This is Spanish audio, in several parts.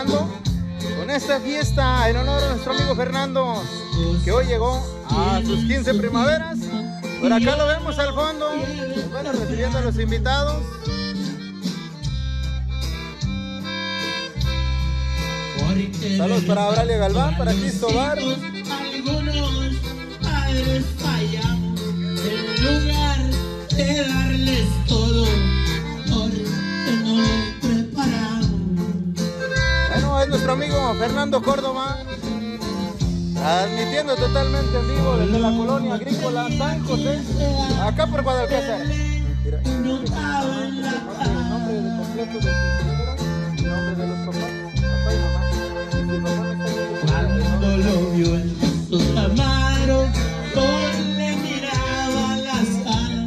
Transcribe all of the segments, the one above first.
con esta fiesta en honor a nuestro amigo Fernando, que hoy llegó a sus 15 primaveras. Por acá lo vemos al fondo, recibiendo a los invitados. Saludos para Aurelio Galván, para Cristo Barros. Fernando Córdoba, transmitiendo totalmente en vivo desde la colonia agrícola San José, acá por Guadalcázar. Mira, el nombre completo de el nombre de los papás, papá y mamá. Diciendo Cuando lo vio en su camaro, yo le miraba la sala,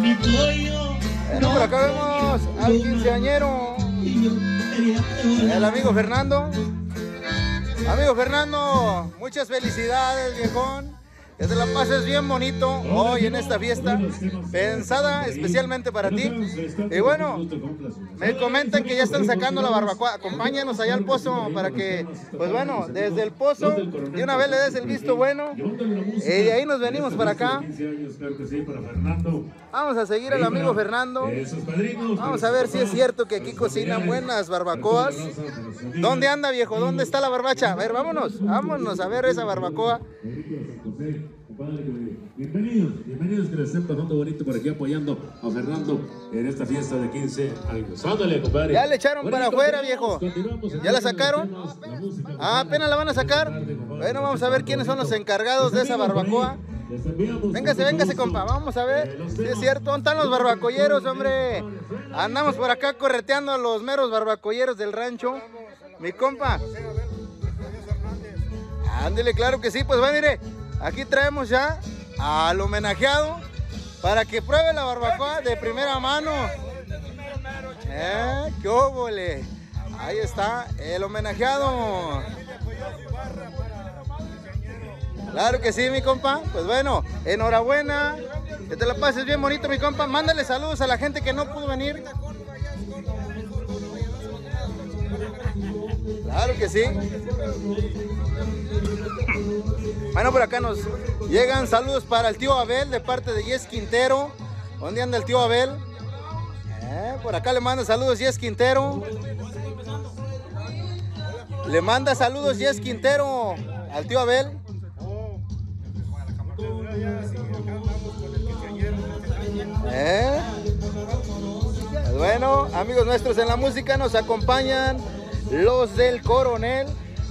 mi pollo. Acá vemos al quinceañero, el amigo Fernando. Fernando, muchas felicidades, viejón. Que te la pases bien bonito hoy en esta fiesta, pensada especialmente para ti. Y bueno, me comentan que ya están sacando la barbacoa. Acompáñanos allá al pozo para que, pues bueno, desde el pozo, de una vez le des el visto bueno. Y de ahí nos venimos para acá. 15 años, claro que sí, para Fernando. Vamos a seguir al amigo Fernando. Vamos a ver si es cierto que aquí cocinan buenas barbacoas. ¿Dónde anda, viejo? ¿Dónde está la barbacha? A ver, vámonos, vámonos a ver esa barbacoa. Bienvenidos, bienvenidos que les estén pasando bonito por aquí apoyando a Fernando en esta fiesta de 15 años. Ándale, compadre. Ya le echaron Bueno, para afuera, viejo. ¿Ya la sacaron? temas, Ah, apenas la van a sacar. Bueno, vamos a ver quiénes son los encargados de esa barbacoa. Véngase, véngase, compa. Vamos a ver si es cierto. ¿Dónde están los barbacoyeros, hombre? Andamos por acá correteando a los meros barbacoyeros del rancho. Mi compa. Ándele, claro que sí. Pues va, mire. Aquí traemos ya al homenajeado para que pruebe la barbacoa de primera mano. ¿Eh? ¡Qué óvole! Ahí está el homenajeado. Claro que sí, mi compa. Pues bueno, enhorabuena. Que te la pases bien bonito, mi compa. Mándale saludos a la gente que no pudo venir. Claro que sí. Bueno, por acá nos llegan saludos para el tío Abel de parte de Yes Quintero. ¿Dónde anda el tío Abel? Eh, por acá le manda saludos Yes Quintero. Le manda saludos Yes Quintero al tío Abel. ¿Eh? Pues bueno, amigos nuestros en la música nos acompañan los del coronel.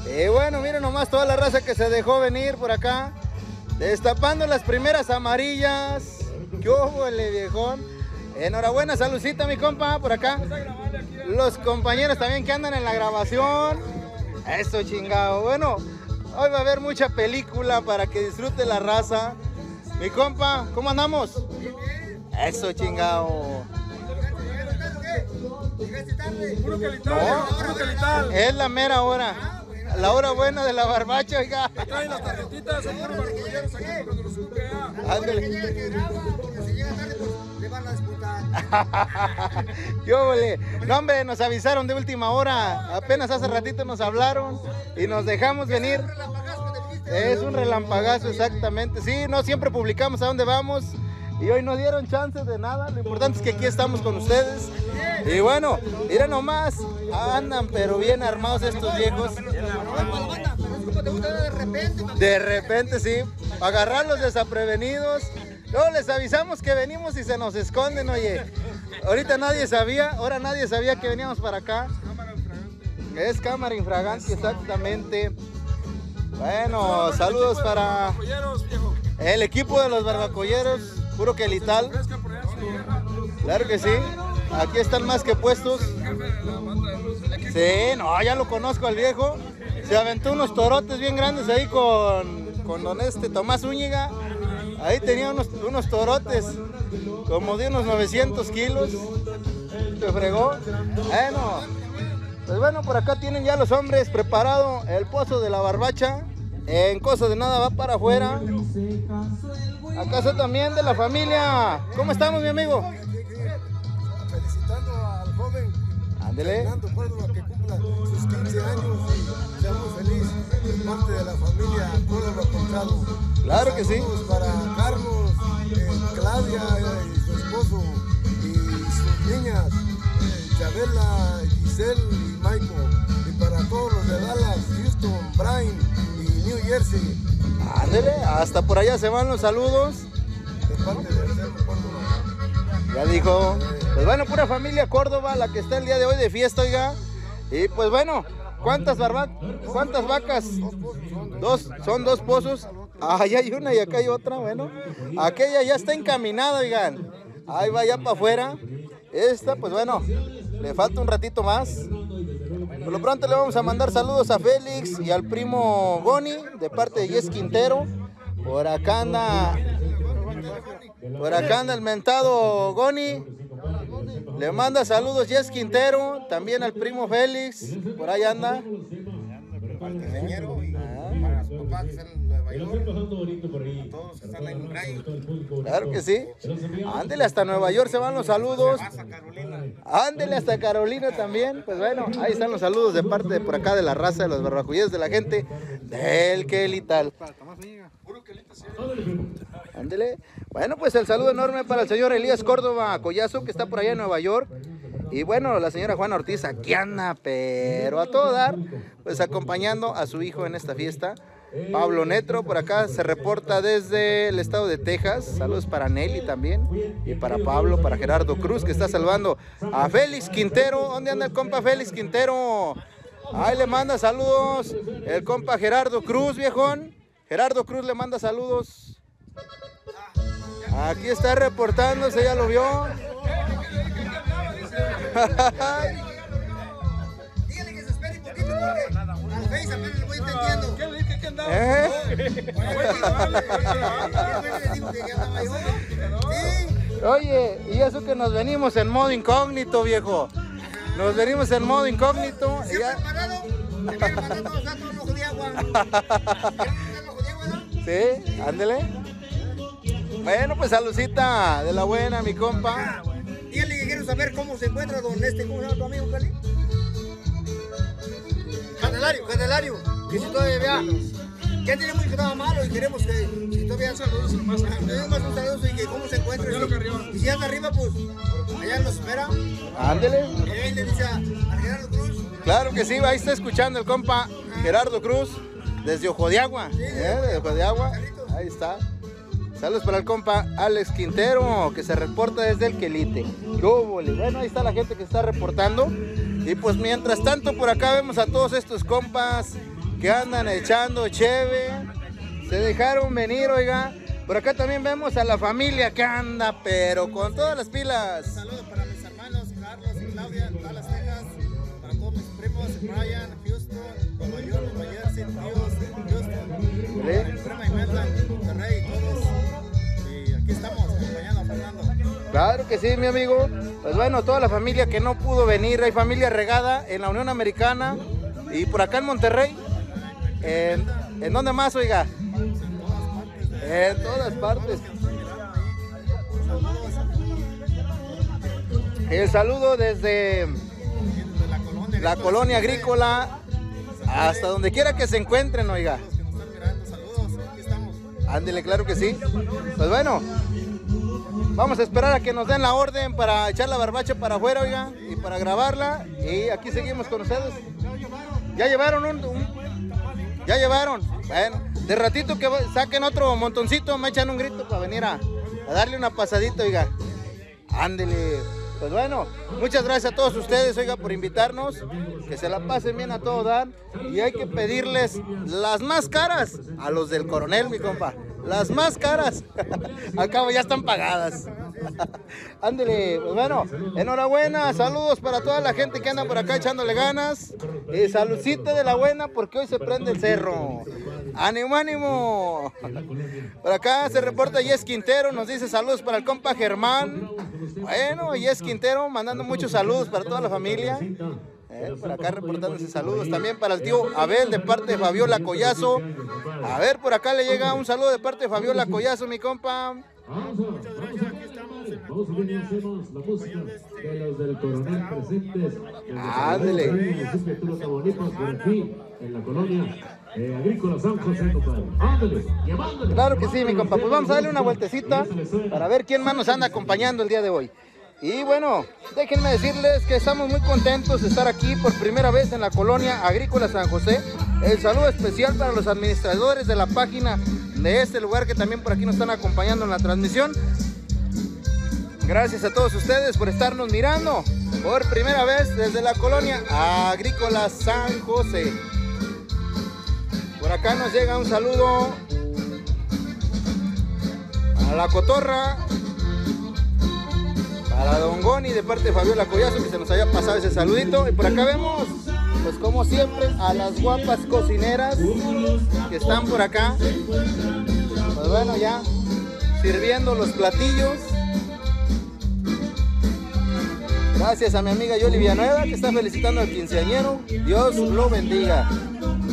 Y bueno, miren nomás toda la raza que se dejó venir por acá. Destapando las primeras amarillas. ¿Qué hubo viejón? Enhorabuena, saludcita mi compa por acá. Los compañeros también que andan en la grabación. Eso chingado. Bueno, hoy va a haber mucha película para que disfrute la raza. Mi compa, ¿cómo andamos? Eso chingado. Puro calital, puro calital. Es la mera hora. La hora buena de la barbacha, oiga. Traen las tarjetitas, son puros barbacolleros aquí cuando los ocupe allá. Ándale. porque si llega tarde, pues le van a disputar. ¿Qué óvole? No, hombre, nos avisaron de última hora. Apenas hace ratito nos hablaron y nos dejamos venir. Es un relampagazo, exactamente. Sí, no siempre publicamos a dónde vamos. Y hoy no dieron chance de nada. Lo importante es que aquí estamos con ustedes. Y bueno, miren nomás. Andan pero bien armados estos viejos. De repente, sí. Agarrarlos desaprevenidos. Luego les avisamos que venimos y se nos esconden, oye. Ahorita nadie sabía, ahora nadie sabía que veníamos para acá. Es cámara infragante, exactamente. Bueno, saludos para el equipo de los barbacolleros, puro quelital. Claro que sí. Aquí están más que puestos. Sí, no, ya lo conozco al viejo. Se aventó unos torotes bien grandes ahí con, con don este Tomás Úñiga. Ahí tenía unos, unos torotes como de unos 900 kilos. Se fregó. Bueno, pues bueno, por acá tienen ya los hombres preparado el pozo de la barbacha. En cosa de nada va para afuera. ¿Acaso también de la familia? ¿Cómo estamos, mi amigo? Felicitando al joven Ándele. Fernando Córdoba que cumpla sus 15 años y sea muy feliz de parte de la familia Córdoba Conchado. Claro que sí. Para Carlos, eh, Claudia eh, y su esposo y sus niñas, Chabela, Giselle y Michael. Y para todos los de Dallas, Houston, Brian y New Jersey, Ándele, hasta por allá se van los saludos. de parte de Anselmo Córdoba. Ya dijo. Pues bueno, pura familia Córdoba, la que está el día de hoy de fiesta, oiga. Y pues bueno, ¿cuántas barba cuántas vacas? Dos, son dos pozos. Ahí hay una y acá hay otra, bueno. Aquella ya está encaminada, oigan. Ahí va ya para afuera. Esta, pues bueno, le falta un ratito más. Por lo pronto le vamos a mandar saludos a Félix y al primo Goni de parte de Yes Quintero. Por acá anda por acá anda el mentado Goni. Le manda saludos Yes Quintero, también al primo Félix. Por ahí anda. En Nueva York, todos los que están en Brian. Claro que sí. Ándele hasta Nueva York se van los saludos. Ándele hasta Carolina también. Pues bueno, ahí están los saludos de parte de por acá de la raza de los barbaculleros de la gente del Kelly tal. Ándele. Bueno, pues el saludo enorme para el señor Elías Córdoba Collazo, que está por allá en Nueva York. Y bueno, la señora Juana Ortiz aquí anda, pero a todo dar, pues acompañando a su hijo en esta fiesta. Pablo Netro por acá se reporta desde el estado de Texas. Saludos para Nelly también. Y para Pablo, para Gerardo Cruz, que está salvando a Félix Quintero. ¿Dónde anda el compa Félix Quintero? Ahí le manda saludos el compa Gerardo Cruz, viejón. Gerardo Cruz le manda saludos. Aquí está reportándose, ya lo vio. Sí. Oye, y eso que nos venimos en modo incógnito, viejo. Nos venimos en modo incógnito. y ¿Se ha ya-. Sí, ándele. Bueno, pues saludcita de la buena, mi compa. Dígale que quiero saber cómo se encuentra don este, ¿cómo se llama tu amigo, Cali? Candelario, Candelario, que si todavía vea, ya tenemos que estaba malo y queremos que si todavía saludos más, más un saludo y que cómo se encuentra. Y si anda arriba, pues allá nos espera. Ándele. Y ahí le dice a, Gerardo Cruz, Claro que sí, ahí está escuchando el compa Gerardo Cruz desde Ojo de Agua. ¿eh? De Ojo de Agua. Ahí está. Saludos para el compa Alex Quintero, que se reporta desde el Quelite. Bueno, ahí está la gente que está reportando. Y pues mientras tanto, por acá vemos a todos estos compas que andan echando cheve. Se dejaron venir, oiga. Por acá también vemos a la familia que anda, pero con todas las pilas. saludos para mis hermanos Carlos y Claudia en Dallas, Texas, para todos mis primos Brian, Houston, Nueva York, Nueva Jersey, en Houston, ¿Sí? mi prima Imelda Claro que sí, mi amigo. Pues bueno, toda la familia que no pudo venir, hay familia regada en la Unión Americana y por acá en Monterrey. ¿En, ¿en dónde más, oiga? En todas partes. El saludo desde De la colonia, la colonia agrícola hasta donde quiera que se encuentren, oiga. Ándele, claro que sí. Pues bueno, vamos a esperar a que nos den la orden para echar la barbacha para afuera, oiga, y para grabarla. Y aquí seguimos con ustedes. Ya llevaron un, un- ya llevaron. Bueno, de ratito que saquen otro montoncito, me echan un grito para venir a, a darle una pasadita, oiga. Ándele. Pues bueno, muchas gracias a todos ustedes, oiga, por invitarnos. Que se la pasen bien a todo dar. Y hay que pedirles las más caras a los del coronel, mi compa. Las más caras. Al cabo ya están pagadas. Ándele, pues bueno, enhorabuena, saludos para toda la gente que anda por acá echándole ganas. Y saludcita de la buena porque hoy se prende el cerro. ¡Ánimo, ánimo! Por acá se reporta Yes Quintero, nos dice saludos para el compa Germán. Bueno, Yes Quintero mandando muchos saludos para toda la familia. Eh, por acá reportándose saludos también para el tío Abel de parte de Fabiola Collazo. A ver, por acá le llega un saludo de parte de Fabiola Collazo, mi compa. Vamos a, vamos a, vamos a conocemos la música de los del coronel presentes. desde Ándele. Aquí, en la colonia eh, agrícola San José, compadre. Ándale, llevándole. Claro que sí, mi compa. Pues vamos a darle una vueltecita para ver quién más nos anda acompañando el día de hoy. Y bueno, déjenme decirles que estamos muy contentos de estar aquí por primera vez en la colonia agrícola San José. El saludo especial para los administradores de la página de este lugar que también por aquí nos están acompañando en la transmisión. Gracias a todos ustedes por estarnos mirando por primera vez desde la colonia agrícola San José. Por acá nos llega un saludo a la cotorra, para Don Goni de parte de Fabiola Collazo que se nos haya pasado ese saludito. Y por acá vemos, pues como siempre, a las guapas cocineras que están por acá. Pues bueno, ya sirviendo los platillos. Gracias a mi amiga Yoli Villanueva que está felicitando al quinceañero. Dios lo bendiga.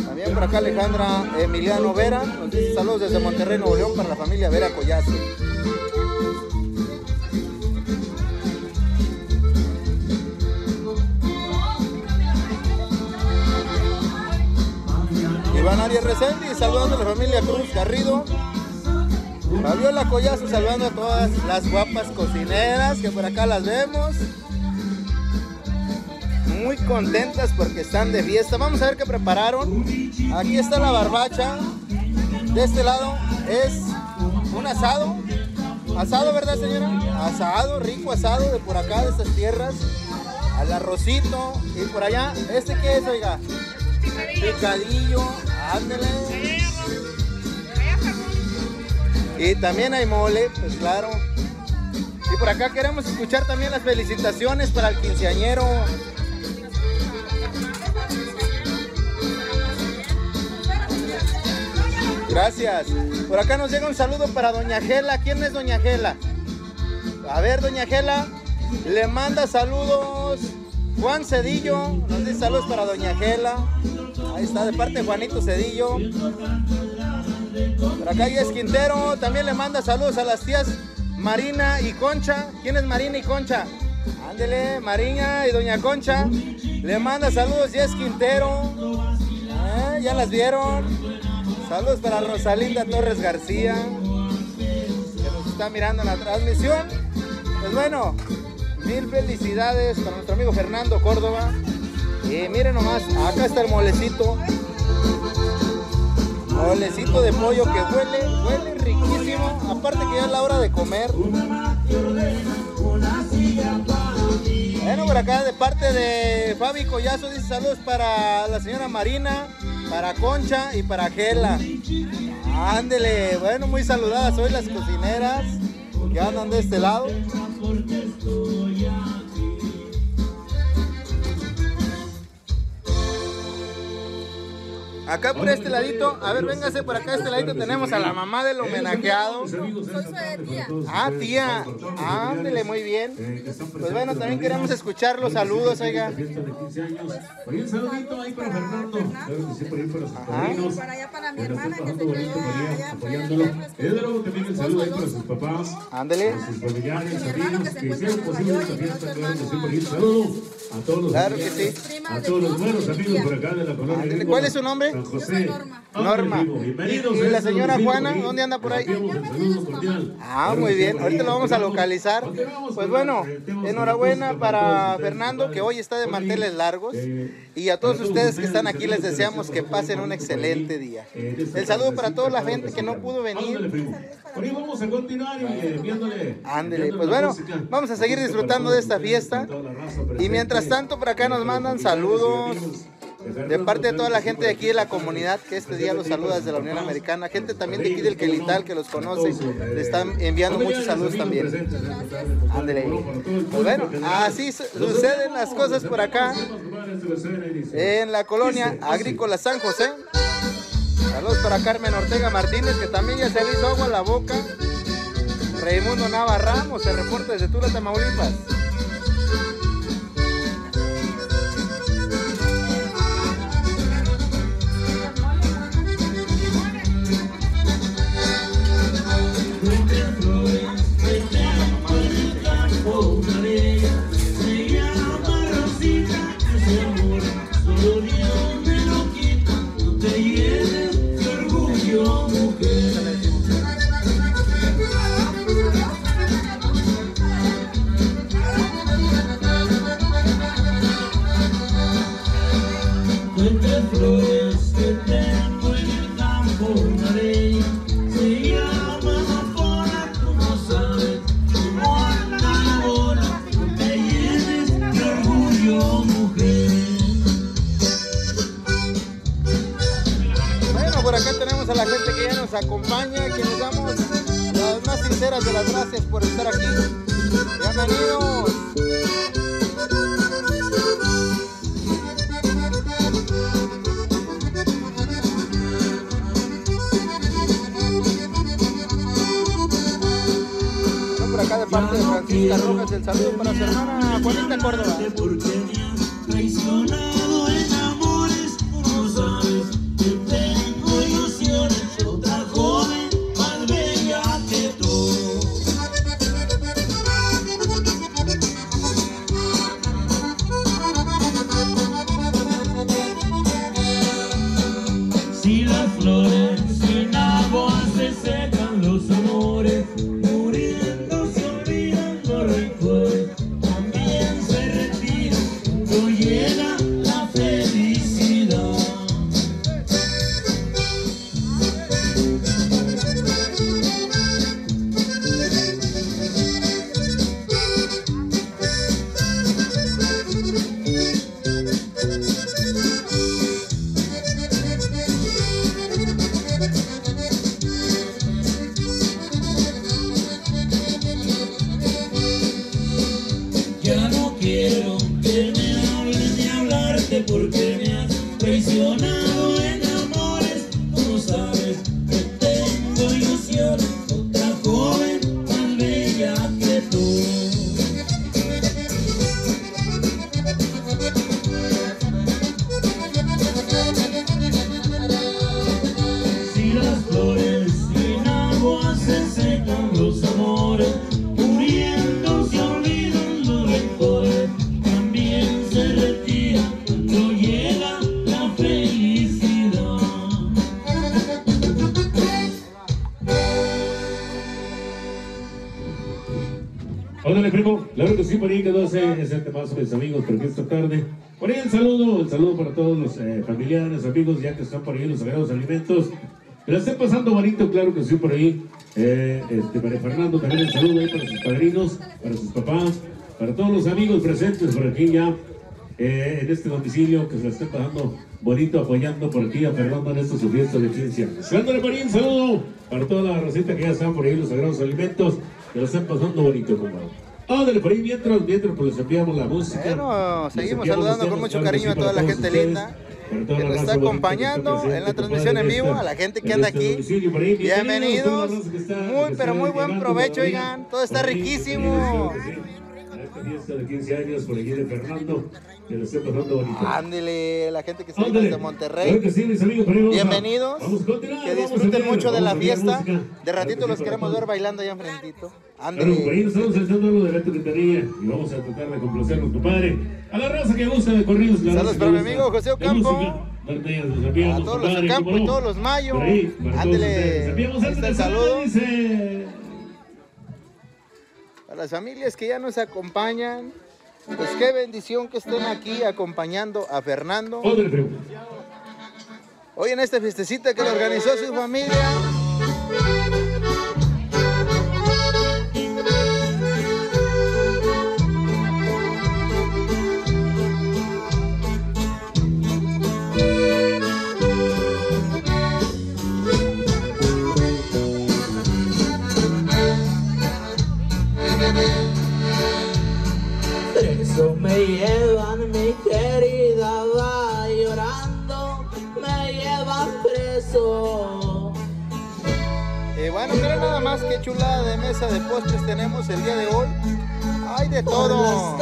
También por acá Alejandra Emiliano Vera saludos desde Monterrey, Nuevo León para la familia Vera Collazo. Iván Arias Resendi saludando a la familia Cruz Garrido. Fabiola Collazo saludando a todas las guapas cocineras que por acá las vemos. Muy contentas porque están de fiesta. Vamos a ver qué prepararon. Aquí está la barbacha. De este lado es un asado. Asado, ¿verdad, señora? Asado, rico asado de por acá, de estas tierras. Al arrocito. Y por allá, ¿este qué es, oiga? Picadillo. Ándele. Y también hay mole, pues claro. Y por acá queremos escuchar también las felicitaciones para el quinceañero. Gracias. Por acá nos llega un saludo para Doña Gela. ¿Quién es Doña Gela? A ver, Doña Gela. Le manda saludos Juan Cedillo. Nos dice saludos para Doña Gela. Ahí está, de parte de Juanito Cedillo. Por acá es Quintero. También le manda saludos a las tías Marina y Concha. ¿Quién es Marina y Concha? Ándele, Marina y Doña Concha. Le manda saludos es Quintero. Eh, Ya las vieron. Saludos para Rosalinda Torres García. Que nos está mirando en la transmisión. Pues bueno, mil felicidades para nuestro amigo Fernando Córdoba. Y miren nomás, acá está el molecito. Molecito de pollo que huele, huele riquísimo. Aparte que ya es la hora de comer. Bueno, por acá de parte de Fabi Collazo dice saludos para la señora Marina, para Concha y para Gela. Ándele, bueno, muy saludadas hoy las cocineras que andan de este lado. Acá por este ladito, a ver, véngase por acá, este ladito tenemos a la mamá del homenajeado. Soy tía. Ah, tía, ándele, muy bien. Pues bueno, también queremos escuchar los saludos, oiga. Fiesta de 15 años. Oye, un saludito ahí para Fernando. Para allá para mi hermana que se quedó allá, luego también el saludo ahí para sus papás, Ándele. sus familiares, amigos que hicieron posible esta fiesta. Claro a todos los Claro que sí. A todos los buenos amigos por acá de la colonia. ¿cuál es su nombre? San José. Norma. Bienvenidos ¿Y a la este señora Juana? ¿Dónde anda por ahí? Ah, muy bien. Ahorita lo vamos a localizar. Pues bueno, enhorabuena para Fernando, que hoy está de manteles largos. eh, Y a todos ustedes que están aquí les deseamos que pasen un excelente día. eh, El saludo para toda la gente que no pudo venir. Por ahí vamos a continuar y eh, viéndole. Ándele, pues bueno, música. vamos a seguir disfrutando de esta fiesta. Y mientras tanto, por acá nos mandan saludos de parte de toda la gente de aquí de la comunidad que este día los saluda desde la Unión Americana, gente también de aquí del Quelital que los conoce, le están enviando muchos saludos también. Ándele. Pues bueno, así su- suceden las cosas por acá en la colonia agrícola San José. Saludos para Carmen Ortega Martínez, que también ya se le hizo agua a la boca. Raimundo Nava Ramos, se reporta desde Tula, Tamaulipas. Acompaña, que les damos las más sinceras de las gracias por estar aquí. Bienvenidos. Por acá de parte de Francisca Rojas, el saludo para su hermana Juanita Córdoba. Mis amigos, porque esta tarde. Por ahí el saludo, el saludo para todos los eh, familiares, amigos, ya que están por ahí los sagrados alimentos. Que la estén pasando bonito, claro que sí, por ahí. Eh, este, para Fernando también el saludo ahí para sus padrinos, para sus papás, para todos los amigos presentes por aquí ya eh, en este domicilio que se la estén pasando bonito apoyando por aquí a Fernando en esta su de 15 años. Dándole por ahí un saludo para toda la receta que ya están por ahí, los sagrados alimentos, que lo estén pasando bonito, compadre. Ándale por ahí mientras, mientras pues les enviamos la música. Bueno, seguimos saludando con mucho cariño a toda la gente ustedes, linda que nos está acompañando en la transmisión en vivo, a la gente que anda este aquí. Bienvenidos. Muy, pero muy buen provecho, oigan. Todo está riquísimo. Claro. A fiesta de 15 años por allí de Fernando, que esté pasando bonito. Ándele, la gente que está desde Claro Monterrey. que sí, mis amigos, por ahí vamos a- Bienvenidos. Vamos a Que a disfruten mucho de la a fiesta. De Claro ratito los queremos ver bailando allá enfrentito. Claro, ahí Ándele. estamos echando algo de Beto Quintanilla y vamos a tratar de complacernos, compadre. A la raza que gusta de corridos, la Saludos para mi amigo José de Ocampo. A todos los Ocampo cómo y todos los Mayo. Ándele. Ahí está el saludo. A las familias que ya nos acompañan. Pues qué bendición que estén aquí acompañando a Fernando. Hoy en esta fiestecita que le organizó su familia. Más que chulada de mesa de postres tenemos el día de hoy. Hay de todo.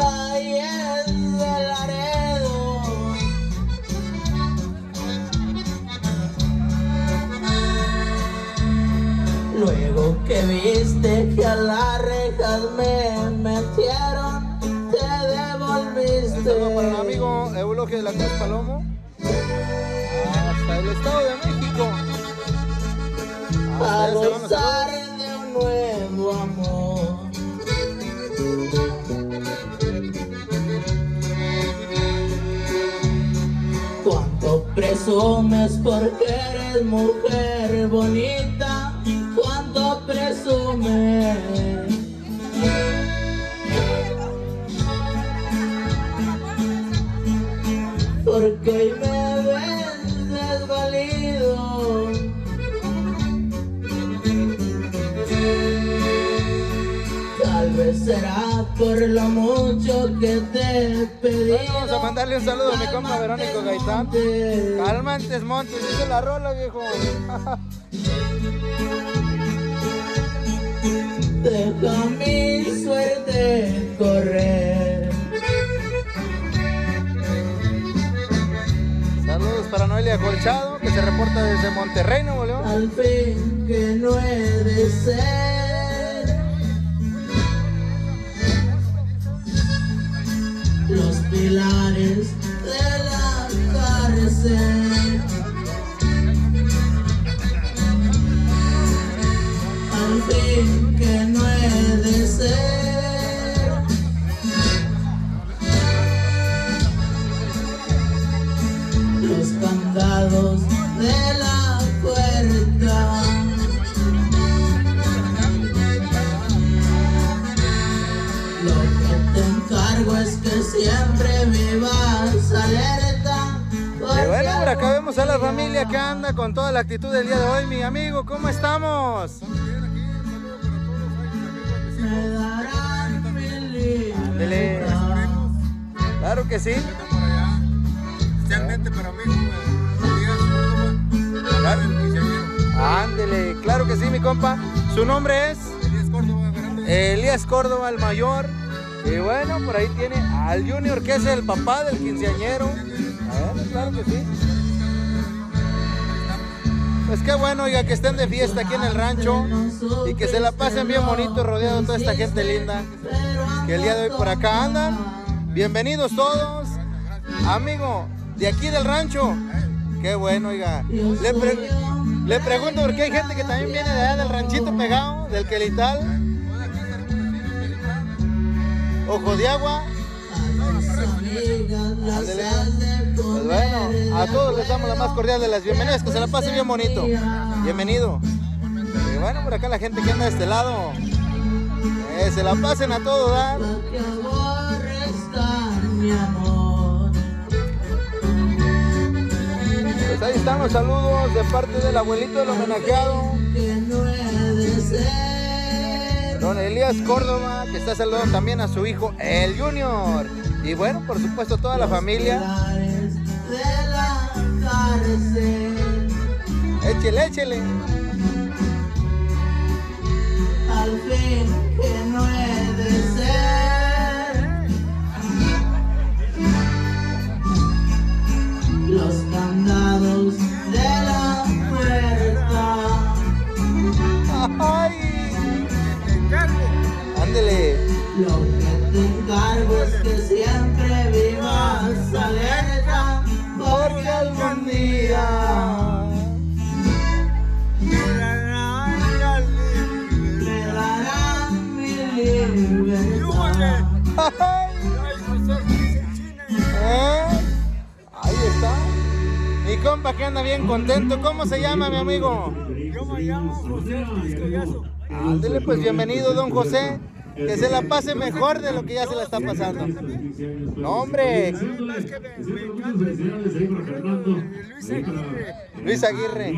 Luego que viste que a las rejas me metieron, te Un saludo para el devolviste. amigo Eulogio de la Cruz Palomo. Hasta el Estado de México. Hasta allá nuevo amor. Cuánto presumes porque eres mujer bonita, cuánto presumes. Será por lo mucho que te. Bueno, vamos a mandarle un saludo a mi compa Verónico Gaitán. Calmantes Montes, dice la rola, viejo. Deja mi suerte correr. Saludos para Noelia Colchado, que se reporta desde Monterrey, Nuevo León. Al fin que no he de ser. Los pilares de la cárcel. Al fin que no he de ser. Los candados acá vemos a la familia que anda con toda la actitud del día de hoy. Mi amigo, ¿cómo estamos? Ándele. Claro que sí. Especialmente para mí. Ándele, claro que sí, mi compa. Su nombre es Elías Córdoba. Elías Córdoba, el mayor. Y bueno, por ahí tiene al Junior, que es el papá del quinceañero. Bueno, claro que sí. Pues qué bueno, oiga, que estén de fiesta aquí en el rancho y que se la pasen bien bonito rodeado de toda esta gente linda que el día de hoy por acá andan. Bienvenidos todos. Amigo, de aquí del rancho. Qué bueno, oiga. Le, pre- le pregunto porque hay gente que también viene de allá del ranchito pegado, del Quelital. Ojo de Agua. Pues bueno, a todos les damos la más cordial de las bienvenidas, que se la pase bien bonito. Bienvenido. Y bueno, por acá la gente que anda de este lado, eh, se la pasen a todo dar. Pues ahí están los saludos de parte del abuelito del homenajeado, don Elías Córdoba, que está saludando también a su hijo, el Junior. Y bueno, por supuesto, toda la familia. Échele, échele. Al fin que no he de ser. Los candados de la puerta. ¡Ay! Ándele. Lo que es siempre vivas alerta, porque algún día me darán mi libertad. ¡Ay! ¿Eh? Ahí está. Mi compa que anda bien contento. ¿Cómo se llama, mi amigo? Yo me llamo José. Ándele, pues bienvenido, don José. Que se la pase mejor de lo que ya se la está pasando. No, hombre. Luis Aguirre.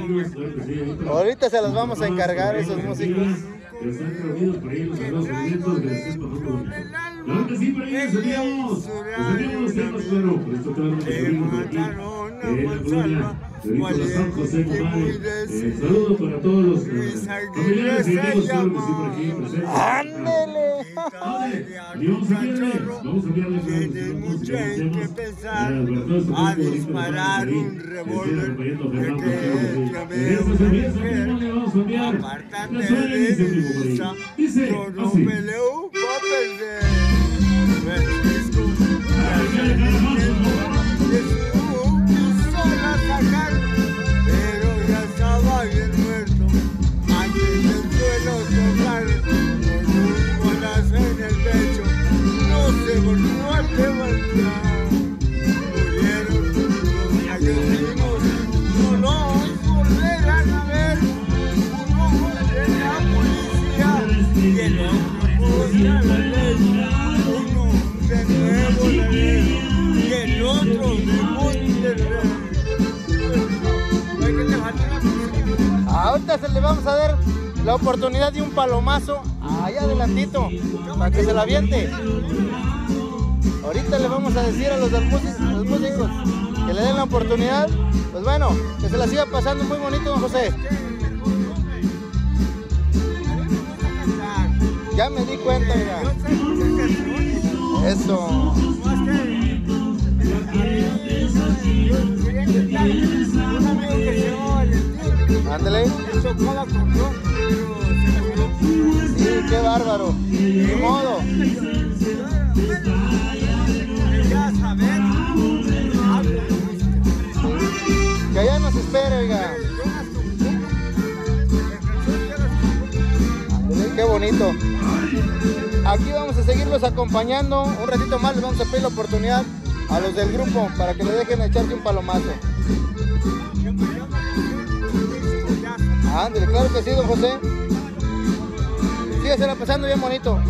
Ahorita se los vamos a encargar esos músicos. Están reunidos por ahí los sagrados alimentos de la Cepa Fútbol. Claro que sí, por ahí salíamos. Salíamos los temas, claro. Por esto todos de Víctor San José. Eh, Saludos para todos los eh, familiares y amigos, claro que sí, por aquí presentes. ¡Ándele! Y vamos a enviarle, vamos a enviarle Tienes mucho en qué pensar a disparar un revólver que te Apártate de mi vista, yo no peleo perder. Ahorita se le vamos a dar la oportunidad de un palomazo allá adelantito para que se la aviente. Ahorita le vamos a decir a los, los músicos que le den la oportunidad. Pues bueno, que se la siga pasando muy bonito, don José. Ya me di cuenta, mira. Eso. Quedó. Sí, qué bárbaro. Modo. De música. Que allá nos espere, oiga. Ándale, Qué bonito. Aquí vamos a seguirlos acompañando. Un ratito más les vamos a pedir la oportunidad a los del grupo para que le dejen echarse un palomazo. Ándale, claro que sí, don José. Síguesela pasando bien bonito.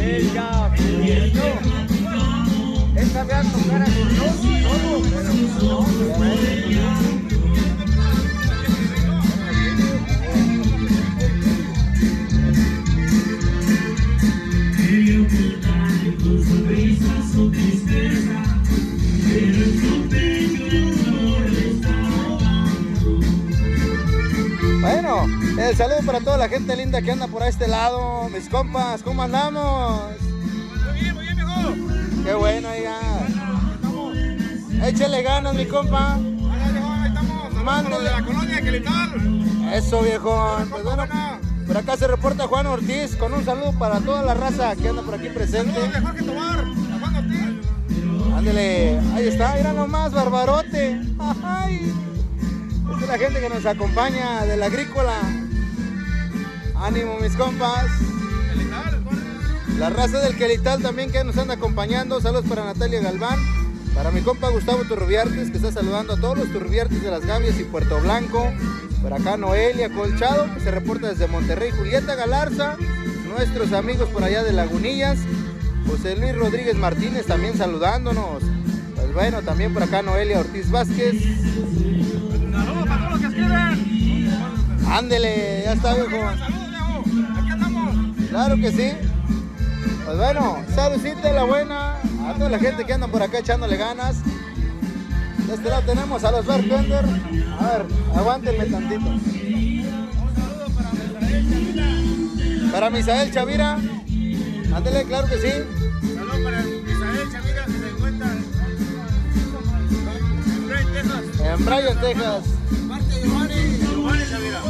Ella. Él sabía tocar a el saludo para toda la gente linda que anda por este lado. Mis compas, ¿cómo andamos? Muy bien, muy bien, viejo. Qué bueno, oiga. Échale ganas, mi compa. Hola, viejo, ahí estamos. Mándale. de la colonia, que le tal. Eso, viejo. Pues bueno, por acá se reporta Juan Ortiz con un saludo para toda la raza que anda por aquí presente. Jorge Tobar, a Juan Ortiz. Ándele, ahí está, mira nomás, barbarote. Ay. Esta es la gente que nos acompaña de la agrícola. Ánimo, mis compas. La raza del Quelital también que nos anda acompañando. Saludos para Natalia Galván. Para mi compa Gustavo Turrubiartes, que está saludando a todos los Turrubiartes de las Gavias y Puerto Blanco. Por acá Noelia Colchado, que se reporta desde Monterrey. Julieta Galarza, nuestros amigos por allá de Lagunillas. José Luis Rodríguez Martínez también saludándonos. Pues bueno, también por acá Noelia Ortiz Vázquez. Saludos para todos los que escriben. Ándele, ya está viejo. Claro que sí. Pues bueno, saludcita la buena a toda la gente que anda por acá echándole ganas. De este lado tenemos a los bartender. A ver, aguántenme tantito. Un saludo para Misael Chavira. Para Misael Chavira. Ándele, claro que sí. Saludos para Misael Chavira que se encuentra en Bryan, Texas. En Bryan, Texas. Parte Giovanni. Giovanni Chavira.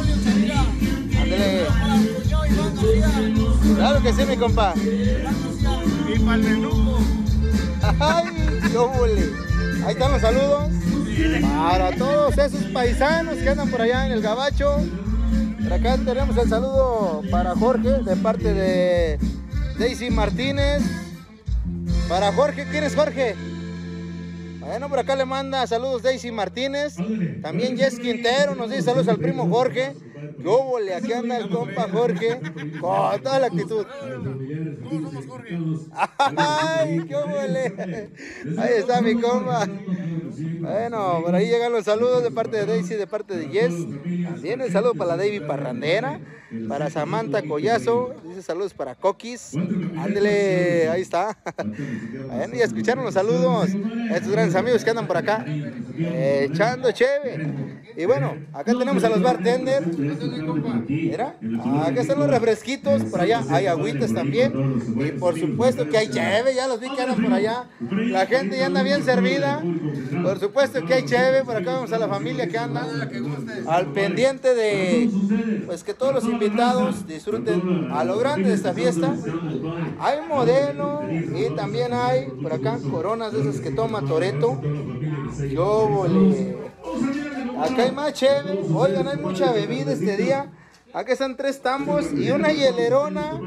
Claro que sí, mi compa. Y para el menuco. Ay, óvole. Ahí están los saludos. Para todos esos paisanos que andan por allá en el Gabacho. Por acá tenemos el saludo para Jorge de parte de Daisy Martínez. Para Jorge, ¿quién es Jorge? Bueno, por acá le manda saludos Daisy Martínez. También Jess Quintero nos dice saludos al primo Jorge. ¿Qué óvole? Aquí anda el compa Jorge con toda la actitud. ¡Ay, qué huele! Ahí está mi compa. Bueno, por ahí llegan los saludos de parte de Daisy, de parte de Jess. También el saludo para la David Parrandera, para Samantha Collazo. Dice saludos para Coquis. Ándele, ahí está. Bueno, y escucharon los saludos a estos grandes amigos que andan por acá. eh, echando cheve. Y bueno, acá tenemos a los bartenders. Mira, acá están los refresquitos, por allá hay agüitas también. Y por supuesto que hay cheve, ya los vi que andan por allá. La gente ya anda bien servida. Por supuesto que hay cheve, por acá vemos a la familia que anda al pendiente de pues que todos los invitados disfruten a lo grande de esta fiesta. Hay modelo y también hay por acá coronas de esas que toma Toreto. Yo volé. Acá hay más chévere. Oigan, hay mucha bebida este día. Acá están tres tambos y una hielerona.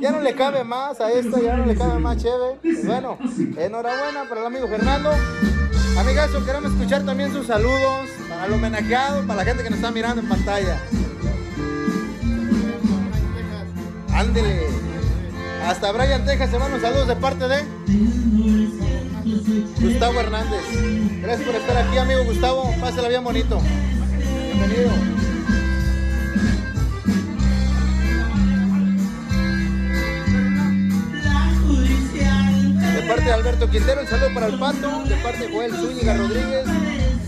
Ya no le cabe más a esta, ya no le cabe más chévere. Bueno, enhorabuena para el amigo Fernando. Amigazo, queremos escuchar también sus saludos para el homenajeado, para la gente que nos está mirando en pantalla. Ándele. Hasta Bryan, Texas, los saludos de parte de Gustavo Hernández. Gracias por estar aquí, amigo Gustavo. Pásela bien bonito. Bienvenido. Parte de Alberto Quintero, el saludo para el Pato. De parte de Joel Zúñiga Rodríguez.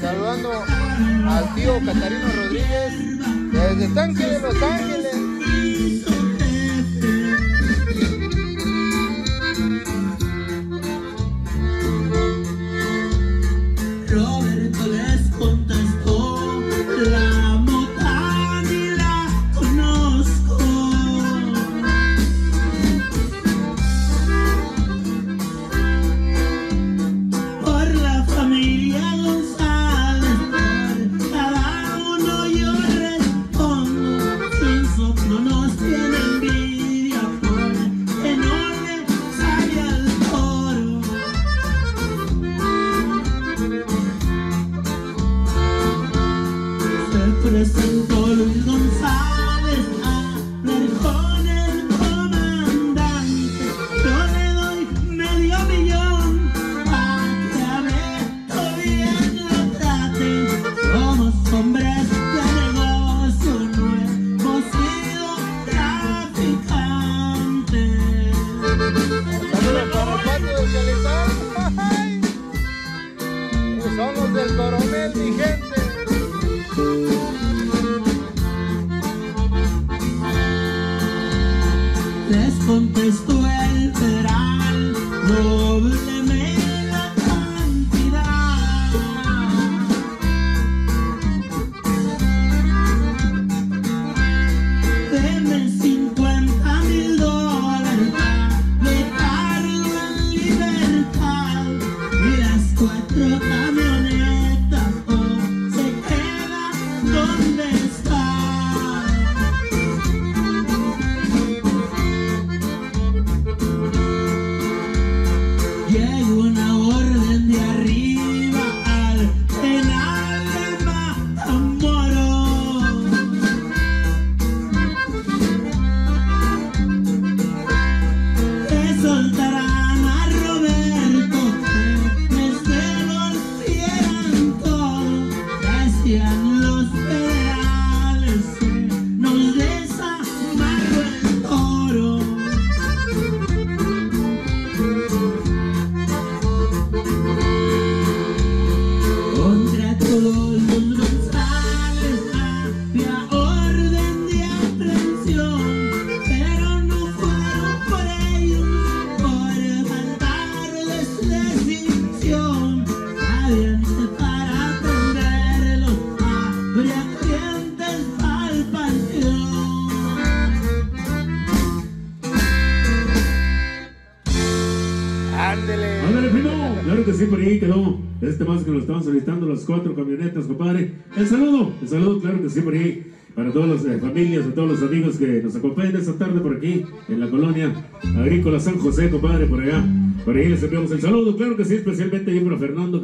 Saludando al tío Catarino Rodríguez. Desde Tanque de Los Ángeles.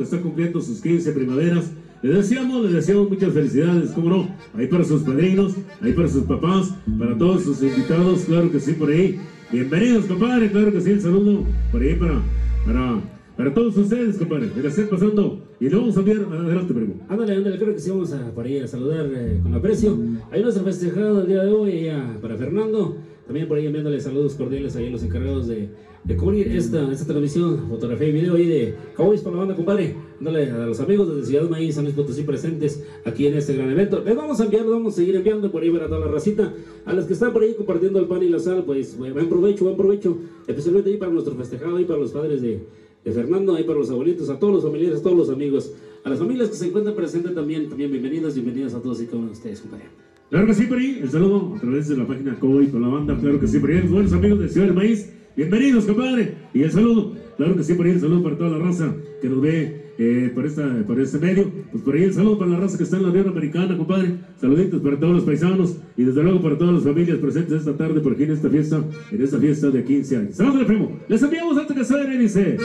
Que está cumpliendo sus 15 primaveras. Le deseamos, le deseamos muchas felicidades, cómo no, ahí para sus padrinos, ahí para sus papás, para todos sus invitados, claro que sí, por ahí. Bienvenidos, compadre, claro que sí, el saludo por ahí para, para, para todos ustedes, compadre, que estén pasando. Y le vamos a enviar, adelante, primo. Ándale, ándale, creo que sí vamos a por ahí a saludar eh, con aprecio. Hay nuestro festejado el día de hoy allá para Fernando. También por ahí enviándole saludos cordiales ahí a los encargados de, de cubrir esta, esta transmisión, fotografía y video ahí de Cowboys para la banda, compadre. Ándale a los amigos desde Ciudad Maíz, San Luis Potosí presentes aquí en este gran evento. Les vamos a enviar, les vamos a seguir enviando por ahí para toda la racita. A los que están por ahí compartiendo el pan y la sal, pues buen provecho, buen provecho. Especialmente ahí para nuestro festejado, ahí para los padres de, de Fernando, ahí para los abuelitos, a todos los familiares, a todos los amigos, a las familias que se encuentran presentes también, también bienvenidas, bienvenidas a todos y cada uno de ustedes, compadre. Claro que sí, por ahí, el saludo a través de la página Coy con la banda, claro que sí, por ahí, buenos amigos de Ciudad del Maíz, bienvenidos, compadre, y el saludo, claro que sí, por ahí, el saludo para toda la raza que nos ve eh, por, esta, por este medio, pues por ahí el saludo para la raza que está en la Unión Americana, compadre, saluditos para todos los paisanos, y desde luego para todas las familias presentes esta tarde, por aquí en esta fiesta, en esta fiesta de 15 años. Saludos, primo, les enviamos antes que suene, dice...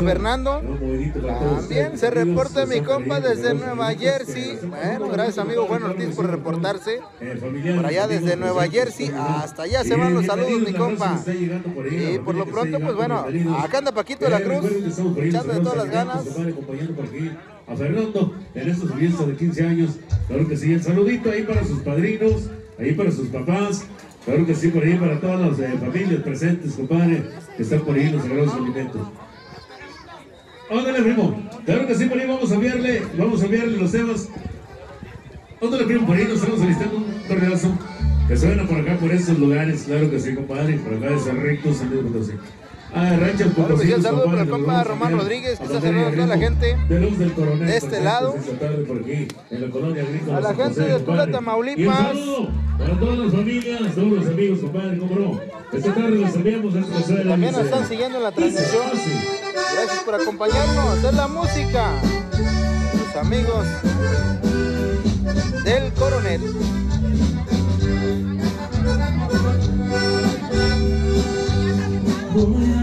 a Fernando. También se reporta mi compa desde Nueva Jersey. Bueno, gracias amigo Juan Ortiz por reportarse. Por allá desde Nueva Jersey hasta allá se van los saludos mi compa. Y por lo pronto, pues bueno, acá anda Paquito de la Cruz, echando de todas las ganas. A Fernando en esta fiesta de 15 años. Claro que sí, el saludito ahí para sus padrinos, ahí para sus papás. Claro que sí, por ahí para todas las eh, familias presentes, compadre, que están por ahí los sagrados alimentos. Ándale, primo. Claro que sí, por ahí vamos a enviarle, vamos a enviarle los temas. Ándale, primo, por ahí nos estamos alistando un torneazo. Que suena por acá, por esos lugares, claro que sí, compadre. Por acá de Cerritos, San Luis Potosí. Ah, Rancho Bueno, pues, un saludo para el compa a Román Rodríguez, que está a saludando a toda la gente de este lado. A la gente José, de Tula. Tamaulipas. Para todas las familias, todos los amigos, compadre, cómo no. Esta tarde les enviamos de la También nos están siguiendo en la transmisión. Gracias por acompañarnos. Es la música. Los amigos del coronel. Voy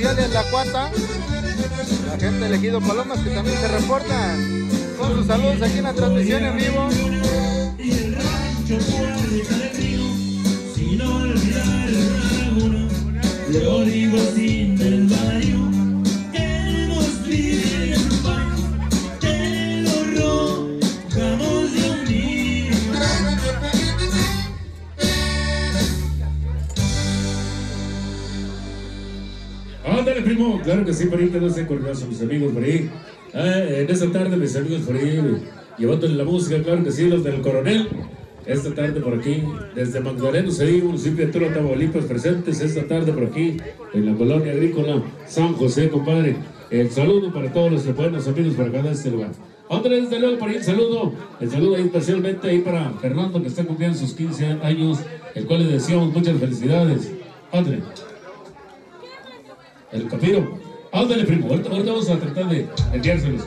La gente de Elegido Palomas que también se reportan con sus saludos aquí en la transmisión en vivo. Claro que sí, por ahí que no se cordazo mis amigos por ahí. Ah, en esta tarde, mis amigos por ahí, llevándole la música, claro que sí, los del coronel. Esta tarde por aquí, desde Magdaleno Cedillo, municipio de Tula, Tamaulipas, presentes esta tarde por aquí, en la colonia agrícola San José, compadre. El saludo para todos los buenos amigos por acá de este lugar. Ándale, desde luego, por ahí el saludo, el saludo ahí especialmente ahí para Fernando, que está cumpliendo sus 15 años, el cual le deseamos muchas felicidades. Ándale. El capiro. Ándale, primo. Ahorita, ahorita vamos a tratar de enviárselos.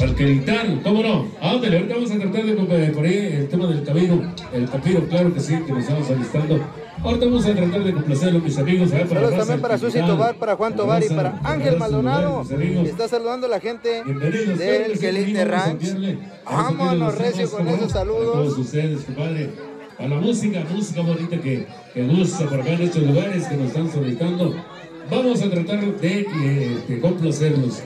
Al que gritar, ¿cómo no? Ándale, ahorita vamos a tratar de eh, por ahí el tema del capiro. El capiro, claro que sí, que nos estamos alistando. Ahorita vamos a tratar de complacerlo, mis amigos. ¿eh? Saludos también para Susi Tobar, para Juan Tobar y para Ángel Maldonado. Está saludando a la gente Bienvenidos, del Quelite Ranch. Vámonos, recio, con esos ¿cómo no? A saludos. todos ustedes, compadre. A la música, música bonita que, que gusta por acá en estos lugares que nos están solicitando. Vamos a tratar de, eh, de complacerlos.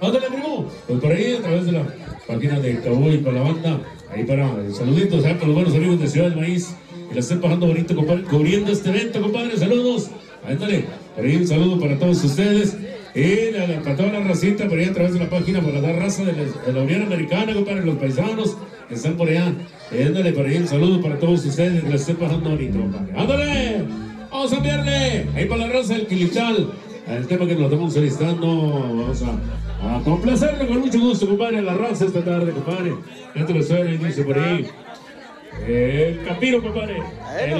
Ándale, primo. Pues por ahí, a través de la página de Cowboy para la banda, ahí para eh, saluditos, ¿eh? para los buenos amigos de Ciudad del Maíz, que la estén pasando bonito, compadre, cubriendo este evento, compadre. Saludos. Ándale, por ahí un saludo para todos ustedes. Y la, la- para toda la racita, por allá a través de la página, por la raza de la, de la Unión Americana, compadre, los paisanos que están por allá. Ándale, por ahí un saludo para todos ustedes, que les esté pasando bonito, compadre. ¡Ándale! Vamos a enviarle ahí para la raza del Quilital. El tema que nos estamos solicitando, vamos a, a complacerle con mucho gusto, compadre, a la raza esta tarde, compadre. Esto lo suena dice por ahí. El Capiro, compadre.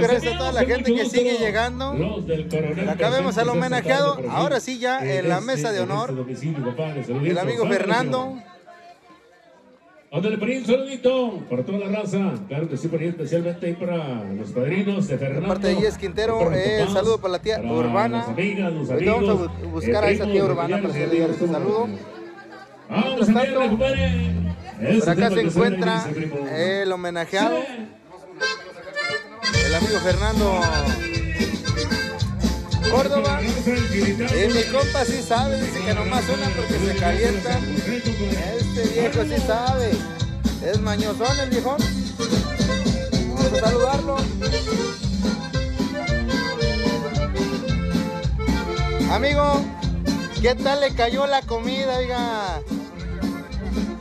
Gracias a toda la gente que sigue llegando. Los del coronel Acá vemos al homenajeado, ahora sí ya, en la mesa de este- honor. este El amigo. Fernando. Ándale, un saludito para toda la raza. Claro que sí, especialmente ahí para los padrinos de Fernando. parte de Yes Quintero, eh, papás, saludo para la tía para Urbana. Las amigas, los amigos. vamos a bu- buscar a esa tía Urbana para este amigos, saludo. Vamos a compadre. Ese Por acá se que encuentra el homenajeado, el amigo Fernando Córdoba. Y mi compa sí sabe, dice que nomás una porque se calienta. Este viejo sí sabe. Es mañosón el viejón. Vamos a saludarlo. Amigo, ¿qué tal le cayó la comida, oiga?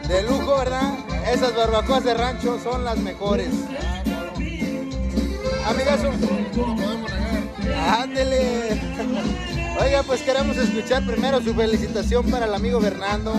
De lujo, ¿verdad? Esas barbacoas de rancho son las mejores. Amigazo. Ándele. Oiga, pues queremos escuchar primero su felicitación para el amigo Fernando.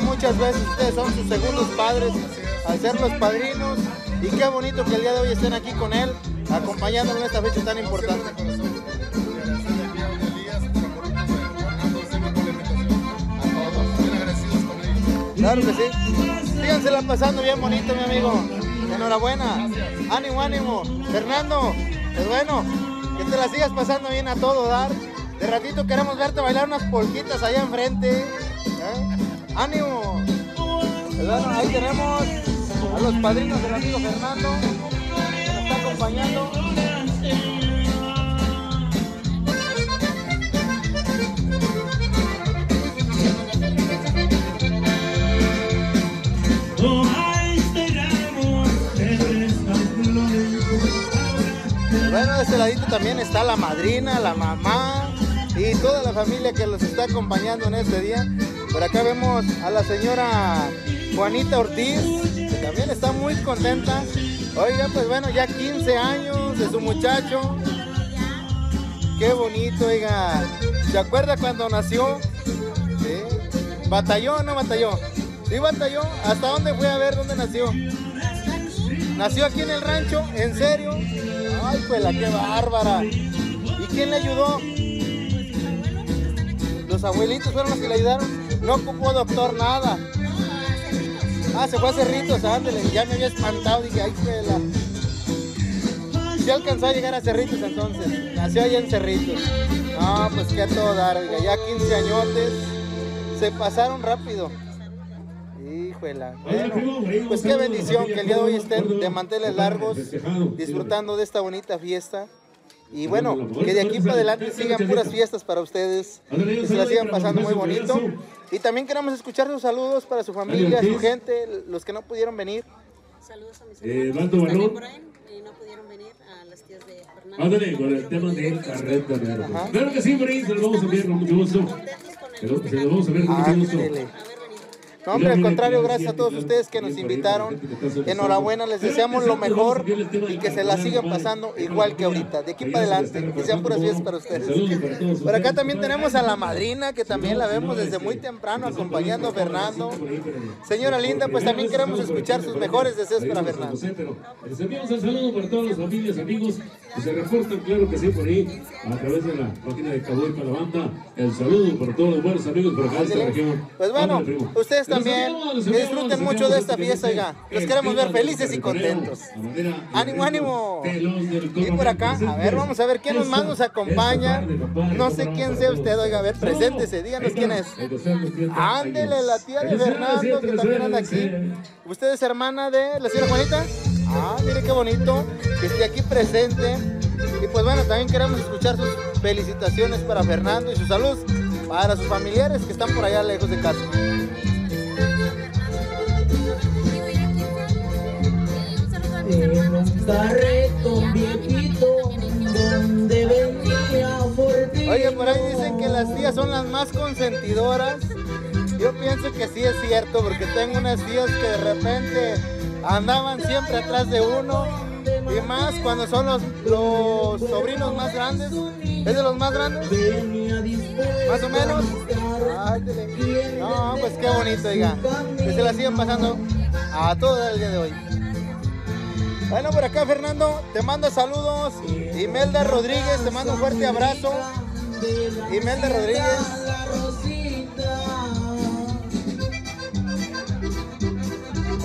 Muchas veces, ustedes son sus segundos padres al ser los padrinos. Y qué bonito que el día de hoy estén aquí con él, acompañándolo en esta fecha tan importante. Claro que sí. Sígansela pasando bien bonito, mi amigo. Enhorabuena. Ánimo, ánimo. Fernando, pues bueno, que te la sigas pasando bien a todo dar. De ratito queremos verte bailar unas polquitas allá enfrente. Ánimo. Ahí tenemos a los padrinos del amigo Fernando. Que nos está acompañando. Bueno, de este ladito también está la madrina, la mamá y toda la familia que los está acompañando en este día. Por acá vemos a la señora Juanita Ortiz, que también está muy contenta. Oiga, pues bueno, ya 15 años de su muchacho. Qué bonito, oiga. ¿Se acuerda cuando nació? Sí. ¿Batalló o no batalló? Sí, batalló. ¿Hasta dónde fue a ver dónde nació? Nació aquí en el rancho, ¿en serio? Ay, pues la qué bárbara. ¿Y quién le ayudó? Los abuelitos fueron los que le ayudaron. No ocupó doctor nada. Ah, se fue a Cerritos, ándale. Ya me había espantado. Dije, ay, la. Sí alcanzó a llegar a Cerritos entonces. Nació allá en Cerritos. No, pues qué a todo dar. Ya 15 añotes. Se pasaron rápido. Híjole. Bueno, pues qué bendición que el día de hoy estén de manteles largos, disfrutando de esta bonita fiesta. Y bueno, que de aquí para adelante sigan puras fiestas para ustedes, que se la sigan pasando muy bonito. Y también queremos escuchar sus saludos para su familia, su gente, los que no pudieron venir. Saludos a mis Eh, hermanos que están y no pudieron venir a las tías de Fernando. Ándale, con el tema carreta. negro. Ajá. Claro que sí, ahí se lo vamos a enviar con mucho gusto. Se lo, se lo vamos a ver con mucho gusto. No, hombre, al contrario, gracias a todos ustedes que nos invitaron. Enhorabuena, les deseamos lo mejor y que se la sigan pasando igual que ahorita. De aquí para adelante, que sean puras fiestas para ustedes. Por acá también tenemos a la madrina, que también la vemos desde muy temprano acompañando a Fernando. Señora linda, pues también queremos escuchar sus mejores deseos para Fernando. Pero les enviamos el saludo para todas las familias, amigos que se reportan, claro que sí, por ahí, a través de la página de Cabo para la banda. El saludo para todos los buenos amigos por acá de esta región. Pues bueno, ustedes Les también que disfruten mucho de esta fiesta, oiga. Los queremos ver felices y contentos. Ánimo, ánimo. Y por acá, a ver, vamos a ver quién más nos acompaña. No sé quién sea usted, oiga, a ver, preséntese, díganos quién es. Ándele, la tía de Fernando, que también anda aquí. ¿Usted es hermana de la señora Juanita? Ah, mire qué bonito que esté aquí presente. Y pues bueno, también queremos escuchar sus felicitaciones para Fernando y su salud para sus familiares que están por allá lejos de casa. En un carreto viejito donde venía. Oye, por ahí dicen que las tías son las más consentidoras. Yo pienso que sí es cierto, porque tengo unas tías que de repente andaban siempre atrás de uno. Y más cuando son los, los sobrinos más grandes. ¿Es de los más grandes? Más o menos. No, pues qué bonito, oiga. Que se la sigan pasando a todo el día de hoy. Bueno, por acá, Fernando, te mando saludos. Imelda Rodríguez, te mando un fuerte abrazo. Imelda Rodríguez.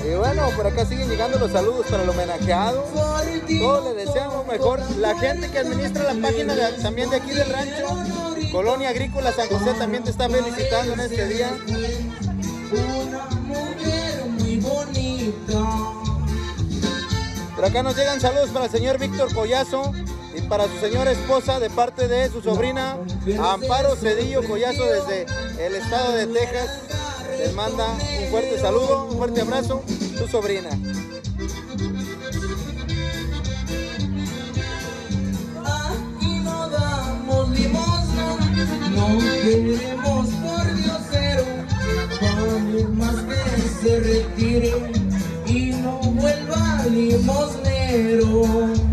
Y bueno, por acá siguen llegando los saludos para el homenajeado. Todos le desean lo mejor. La gente que administra la página también de aquí del rancho, Colonia Agrícola San José, también te está felicitando en este día. Una mujer muy bonita. Por acá nos llegan saludos para el señor Víctor Collazo para su señora esposa de parte de su sobrina Amparo Cedillo Collazo desde el estado de Texas. Les manda un fuerte saludo, un fuerte abrazo, su sobrina. Aquí no damos limosna, no queremos por diosero, vale más que se retire y no vuelva limosnero.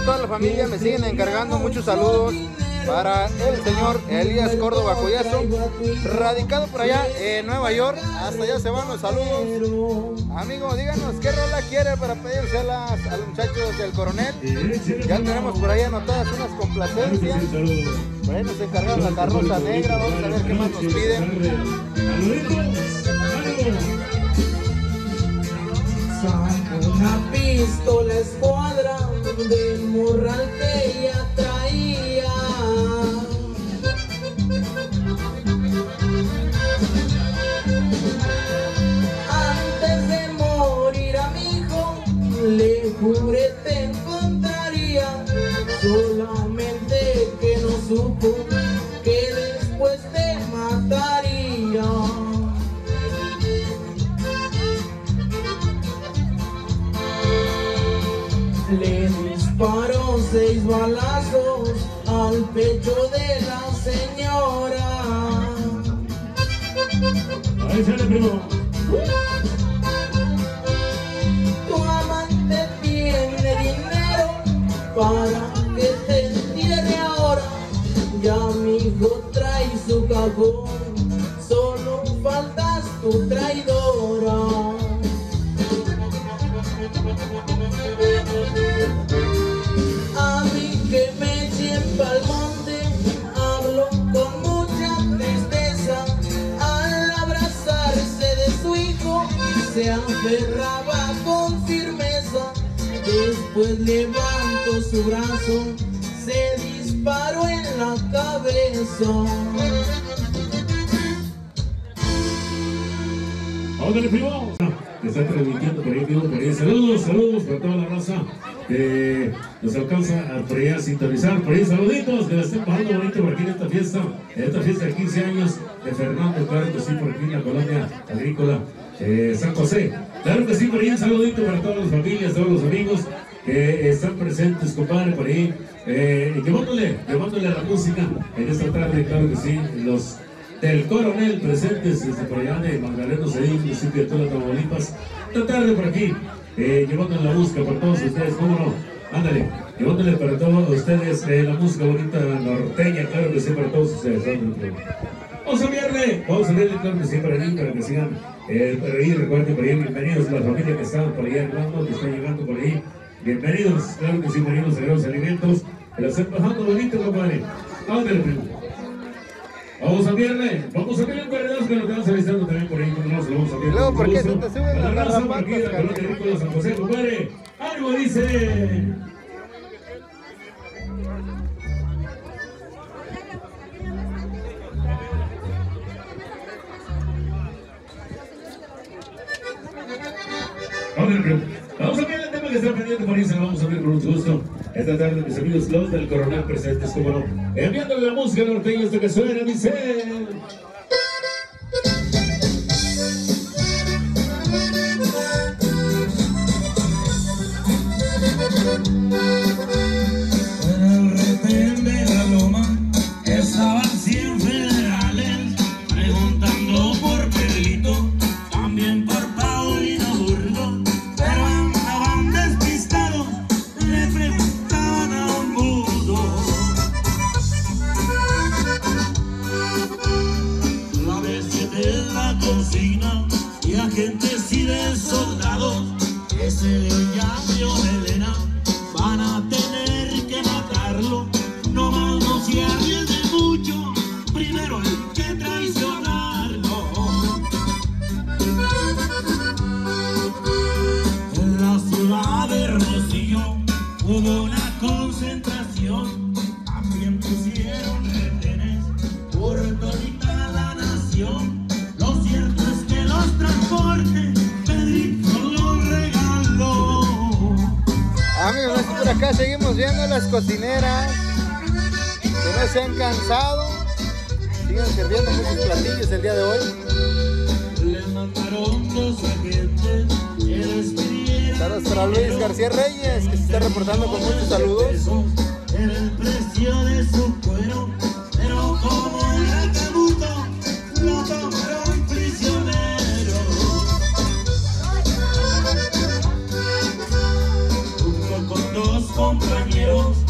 De toda la familia me siguen encargando muchos saludos para el señor Elías Córdoba Collazo, radicado por allá en Nueva York. Hasta allá se van los saludos. Amigo, díganos qué rola quiere para pedírselas a los muchachos del coronel. Ya tenemos por ahí anotadas unas complacencias. Por ahí nos encargaron la carroza negra. Vamos a ver qué más nos piden. Una pistola escuadra del morral que ella traía. Antes de morir a mi hijo, le juré te disparó seis balazos al pecho de la señora. Ahí sale, primo. Tu amante tiene dinero para que te entierre ahora. Ya mi hijo trae su cajón, solo faltas tu traidora. Aferraba con firmeza. Después levantó su brazo, se disparó en la cabeza. Ándale, primo. Que está transmitiendo por ahí, primo, por ahí. Saludos, saludos para toda la raza que nos alcanza a por a sintonizar. Por ahí, saluditos, que la estén pasando bonito por aquí en esta fiesta, en esta fiesta de 15 años de Fernando, claro sí, por aquí en la colonia agrícola. Eh, San José. Claro que sí, por ahí un saludito para todas las familias, todos los amigos que están presentes, compadre, por ahí. Eh, llevándole, llevándole a la música en esta tarde, claro que sí, los del Coronel presentes desde por allá de Magdaleno Cedín, municipio de Tola, Tamaulipas. Esta tarde por aquí, eh, llevándole la música para todos ustedes, cómo no, ándale, llevándole para todos ustedes eh, la música bonita norteña, claro que sí, para todos ustedes. ándale. Vamos a verle, vamos a verle, claro que sí, para para que sigan eh, por ahí, recuerden por ahí, bienvenidos a la familia que están por allá hablando, que están llegando por ahí. Bienvenidos, claro que sí, bienvenidos a Sagrados Alimentos. Que la estén pasando bonito, compadre. Ándale, primo. Vamos a verle, vamos a verle un corredor que lo estamos avisando también por ahí, como no, se lo vamos a luego, con ¿por qué se te suben las garrapatas, San José, compadre. Algo dice. Vamos a ver, el tema que está pendiente por se lo vamos a ver con mucho gusto. Esta tarde, mis amigos, los del Coronel presentes, como no. Enviándole la música norteña, esto que suena, dice. En acá seguimos viendo las cocineras que no se han cansado. Siguen sirviendo muchos platillos el día de hoy. Saludos para Luis García Reyes, que se está reportando con muchos saludos. Compañeros,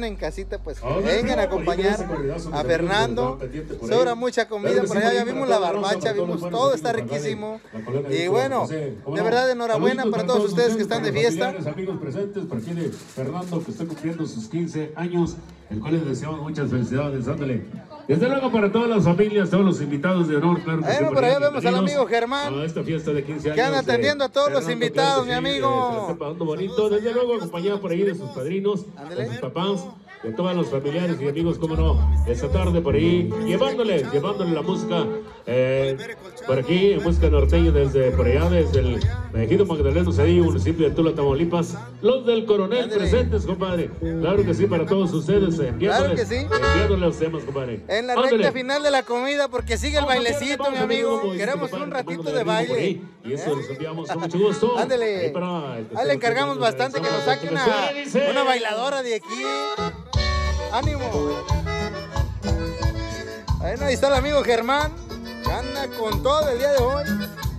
están en casita, pues Ahora, vengan a por acompañar a Fernando. por. Sobra mucha comida por allá. Ya vimos la barbacha, vimos todo, está riquísimo. Y bueno, José, ¿cómo de verdad, enhorabuena para todos ustedes que están de fiesta. amigos presentes, para aquí Fernando que está cumpliendo sus 15 años, el cual les deseamos muchas felicidades, ándale. Desde luego para todas las familias, todos los invitados de honor, claro que Bueno, por allá vemos al amigo Germán, A esta fiesta de 15 años. que anda atendiendo a todos los invitados, claro mi amigo. eh, bonito, desde luego acompañado por ahí de sus padrinos, de sus papás, de todos los familiares y amigos, cómo no, esta tarde por ahí, llevándole, llevándole la música eh, por aquí, en música norteña, desde por allá, desde el Ejido Magdaleno Cedillo, municipio de Tula, Tamaulipas, los del Coronel presentes, compadre. Claro que sí, para todos ustedes, enviándoles, Claro que sí. enviándoles los temas, compadre. En la Ándele. recta final de la comida, porque sigue el bailecito, mi amigo. Queremos compadre, un ratito de baile. ahí, Y eso los enviamos con mucho gusto. Ahí para el Ahí le encargamos bastante que nos saque una, una bailadora de aquí. ¡Ánimo! Bueno, ahí está el amigo Germán, que anda con todo el día de hoy.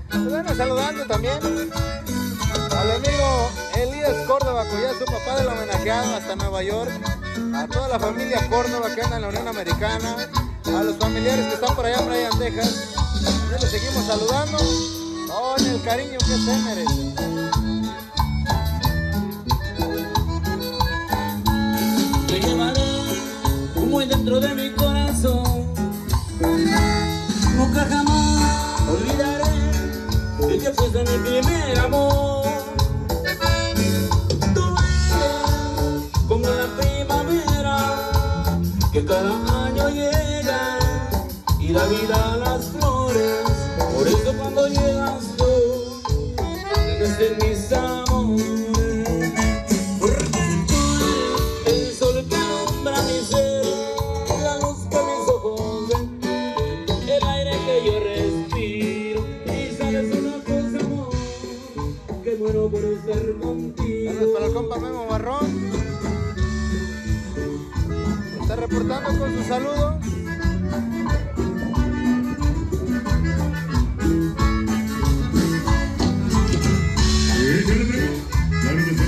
Pues bueno, saludando también al amigo Elías Córdoba, que ya su papá del homenajeado hasta Nueva York. A toda la familia Córdoba que anda en la Unión Americana. A los familiares que están por allá en Bryan, Texas. Ya les seguimos saludando con el cariño que se merece. Dentro de mi corazón. Nunca jamás olvidaré el que fuiste mi primer amor. Tú eres como la primavera que cada año llega y da vida a las flores. Por eso cuando llegas muero por estar contigo. para el compa Memo Barrón. Está reportando con sagrados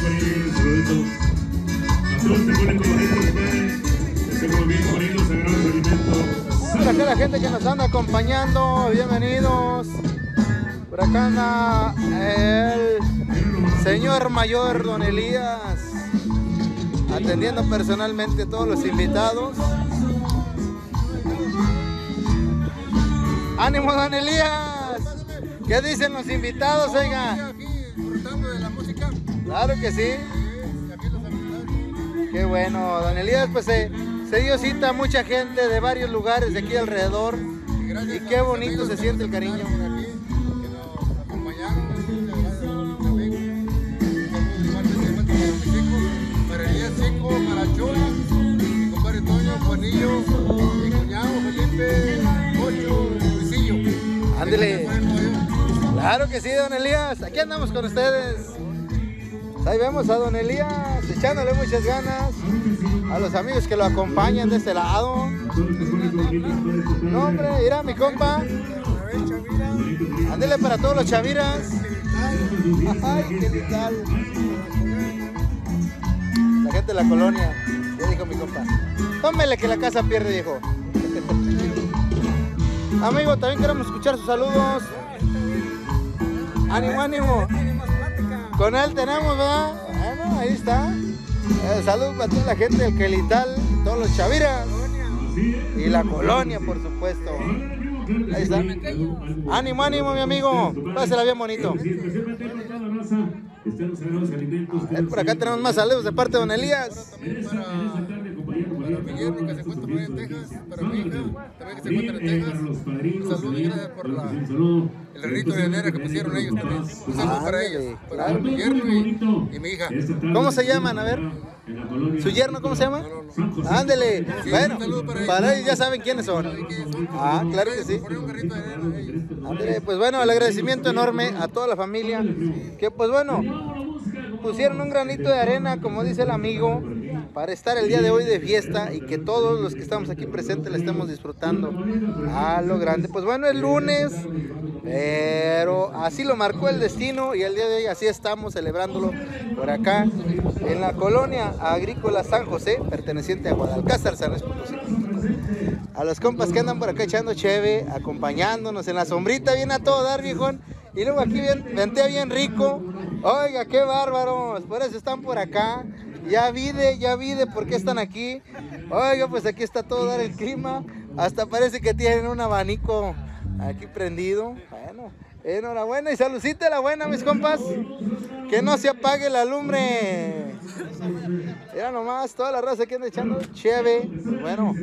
alimentos. Por acá la gente que nos anda acompañando, bienvenidos. Por acá anda el señor mayor Don Elías, atendiendo personalmente a todos los invitados. ¡Ánimo, Don Elías! ¿Qué dicen los invitados, oiga? Claro que sí. Qué bueno, Don Elías, pues se, se dio cita a mucha gente de varios lugares de aquí alrededor. Y qué bonito se siente el cariño. Claro que sí, don Elías. Aquí andamos con ustedes. Ahí vemos a don Elías echándole muchas ganas. A los amigos que lo acompañan de este lado. No, hombre, mira mi compa. Ándele para todos los chaviras. Ay, qué tal. La gente de la colonia. Ya dijo mi compa. Tómele que la casa pierde, viejo. Amigo, también queremos escuchar sus saludos. Ánimo, ánimo. Con él tenemos, ¿verdad? Bueno, ahí está. Eh, saludos para toda la gente del Quelital, todos los chaviras. Y la colonia, por supuesto. Ahí está. Ánimo, ánimo, mi amigo. Pásela bien bonito. Por acá tenemos más saludos de parte de don Elías. Mi yerno que se encuentra por ahí en Texas, para mi hija también que se encuentra en eh, Texas. Un saludo y gracias por la- el granito de arena que pusieron ellos también. Un saludo para ellos, para yerno y, y mi hija. ¿Cómo se llaman? A ver. ¿Su yerno cómo se llama? Ándele. Sí, Bueno, para ellos. para ellos ya saben quiénes son. Ah, claro que sí. Ándele, pues bueno, el agradecimiento enorme a toda la familia. Que pues bueno, pusieron un granito de arena, como dice el amigo, para estar el día de hoy de fiesta y que todos los que estamos aquí presentes la estemos disfrutando a lo grande. Pues bueno, es lunes, pero así lo marcó el destino y el día de hoy así estamos celebrándolo por acá en la colonia agrícola San José, perteneciente a Guadalcázar, San Luis Potosí. A los compas que andan por acá echando cheve, acompañándonos en la sombrita, bien a todo dar, viejón. Y luego aquí bien, bien rico. Oiga, qué bárbaros. Por eso están por acá. Ya vide, ya vide por qué están aquí. Oiga, pues aquí está todo dar el clima. Hasta parece que tienen un abanico aquí prendido. Bueno, enhorabuena y saludcita la buena, mis compas. Que no se apague la lumbre. Mira nomás, toda la raza que anda echando cheve. Bueno,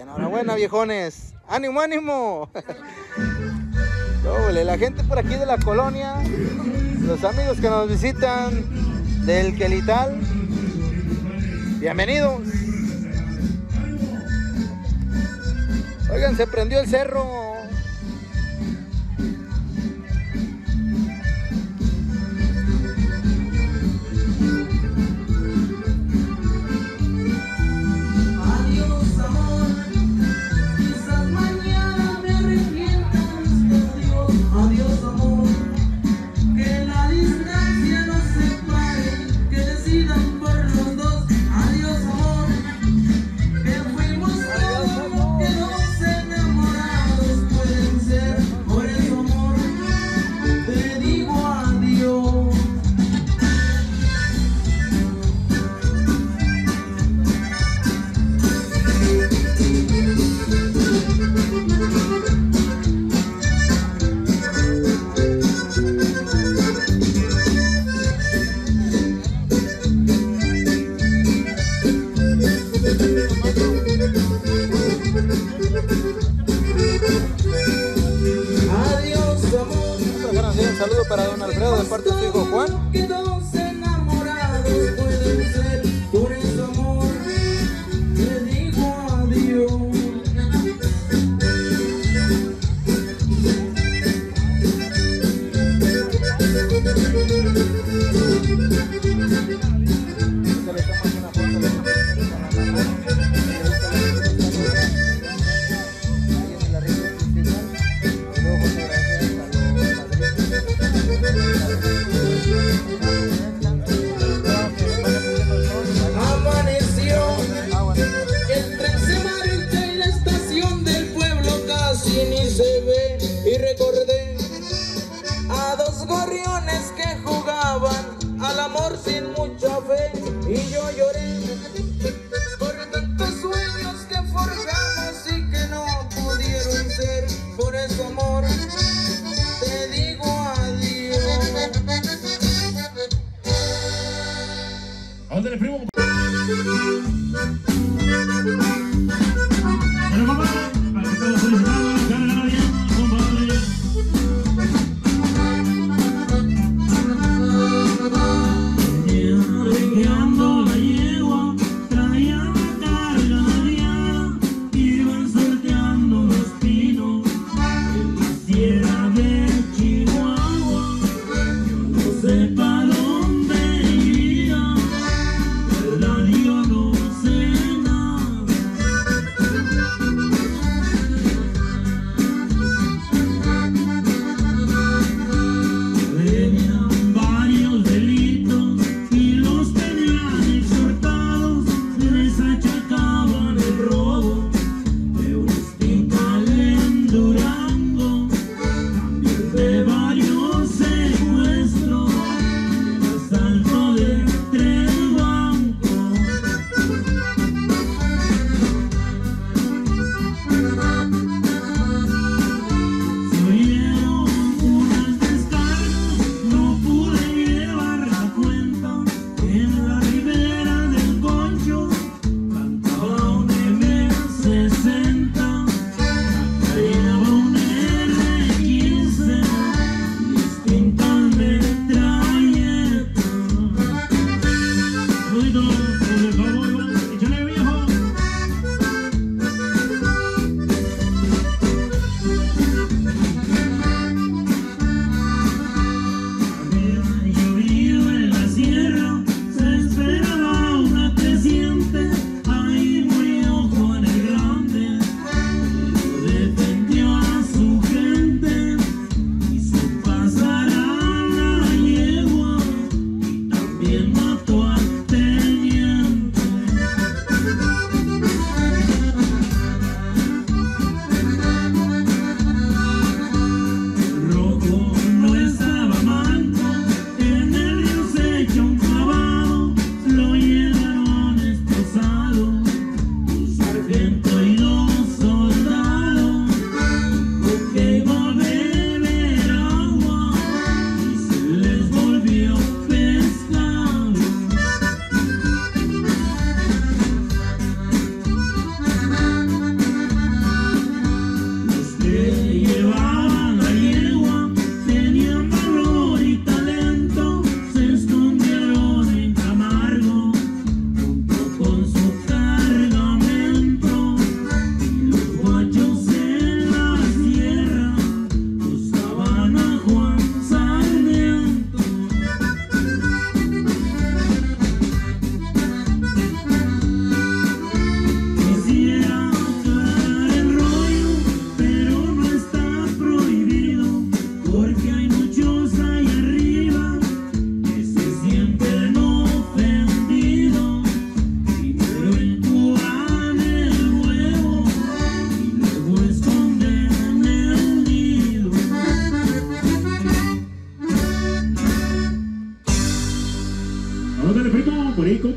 enhorabuena, viejones. ¡Ánimo, ánimo! Doble, la gente por aquí de la colonia, los amigos que nos visitan del Quelital. Bienvenidos. Oigan, se prendió el cerro.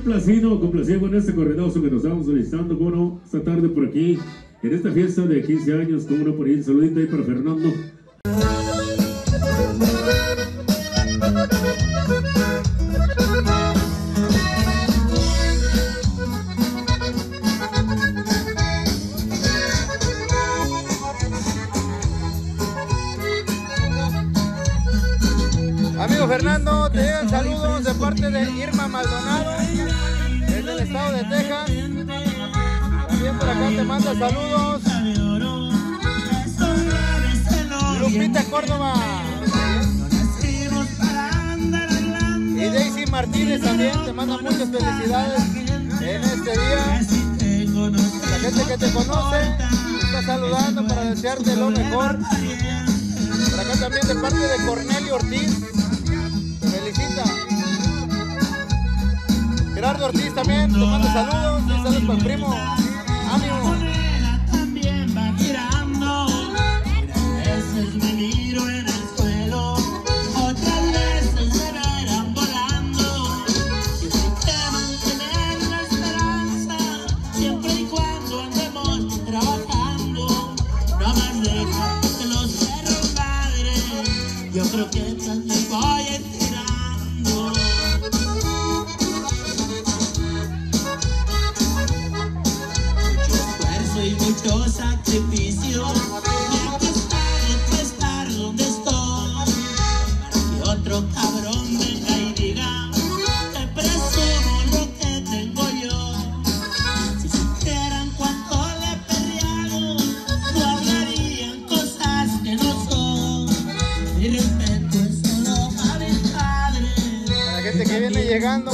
Complacido, complacido con este corridazo que nos estamos solicitando, como no, esta tarde por aquí, en esta fiesta de 15 años, como no, por ahí, saludito ahí para Fernando. Llegando.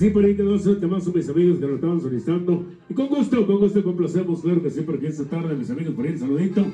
Sí, por ahí quedó ese temazo, mis amigos que lo estaban solicitando. Y con gusto, con gusto complacemos, claro que sí, por aquí esta tarde, mis amigos, por ahí el saludito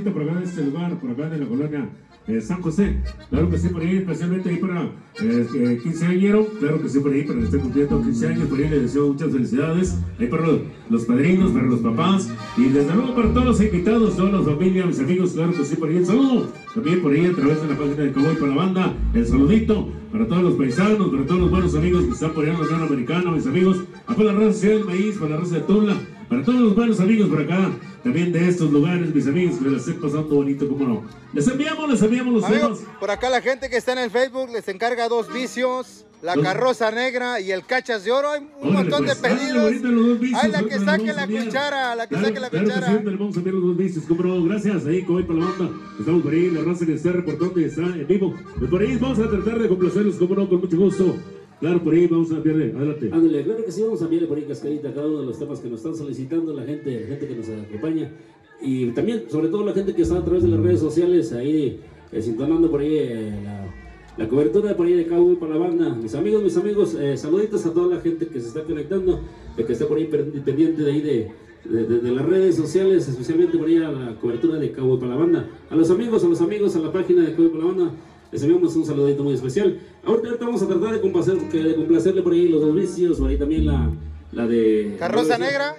toda la por acá de este lugar, por acá de la colonia eh, San José. Claro que sí, por ahí, especialmente ahí para eh, eh, 15 añero, claro que sí, por ahí, para que esté cumpliendo 15 años, por ahí les deseo muchas felicidades. Ahí para los, los padrinos, para los papás, y desde luego para todos los invitados, todas las familias, mis amigos, claro que sí, por ahí el saludo. También por ahí a través de la página de Cowboy para la banda, el saludito para todos los paisanos, para todos los buenos amigos que están por allá en la Unión Americana, mis amigos, a toda la raza del maíz, para la raza de Tula, para todos los buenos amigos por acá, también de estos lugares, mis amigos, que les estén pasando bonito, como no. Les enviamos, les enviamos los Amigos, temas. por acá la gente que está en el Facebook les encarga dos vicios, la carroza negra y el cachas de oro. Hay un Órale, montón pues, de ándale, pedidos. ahorita los dos vicios, Ay, la que saque la cuchara, la que Claro, saque la claro cuchara. les vamos a enviar los dos vicios, como no. Gracias, ahí, Cowboy para la banda. Estamos por ahí, la raza que está reportando y está en vivo. Pues por ahí vamos a tratar de complacerlos, como no, con mucho gusto. Claro, por ahí vamos a enviarle, adelante. Ándale, claro que sí, vamos a enviarle por ahí cascarita cada uno de los temas que nos están solicitando, la gente, la gente que nos acompaña. Y también, sobre todo, la gente que está a través de las redes sociales, ahí eh, sintonando por ahí eh, la, la cobertura por ahí de Cowboy para la banda. Mis amigos, mis amigos, eh, saluditos a toda la gente que se está conectando, que está por ahí pendiente de ahí de, de, de- de las redes sociales, especialmente por ahí a la cobertura de Cowboy para la banda. A los amigos, a los amigos, a la página de Cowboy para la banda. Les enviamos un saludito muy especial. Ahorita, vamos a tratar de, complacer, de complacerle por ahí los dos vicios, por ahí también la, la de... Carroza negra,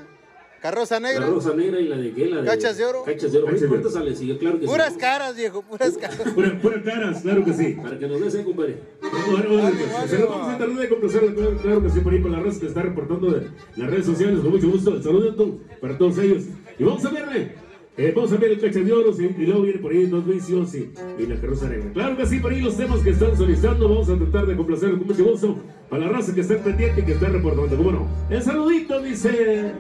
carroza negra. rosa negra y la de qué? La de... Cachas de oro. Cachas de oro. Sale, sí, claro que sí. Puras caras, viejo, puras caras. Pura, pura caras, claro que sí. Para que nos des ahí, compadre. Bueno, bueno, pues, vamos a tratar de complacer, claro, claro que sí, por ahí por la raza que está reportando de las redes sociales, con mucho gusto, el saludo para todos ellos. Y vamos a verle, eh, vamos a ver el cacha de oro, sí, y luego viene por ahí dos vicios y, y la carroza negra. Claro que sí, por ahí los temas que están solicitando, vamos a tratar de complacer con mucho gusto para la raza que está pendiente y que está reportando. ¿Cómo no? El saludito dice...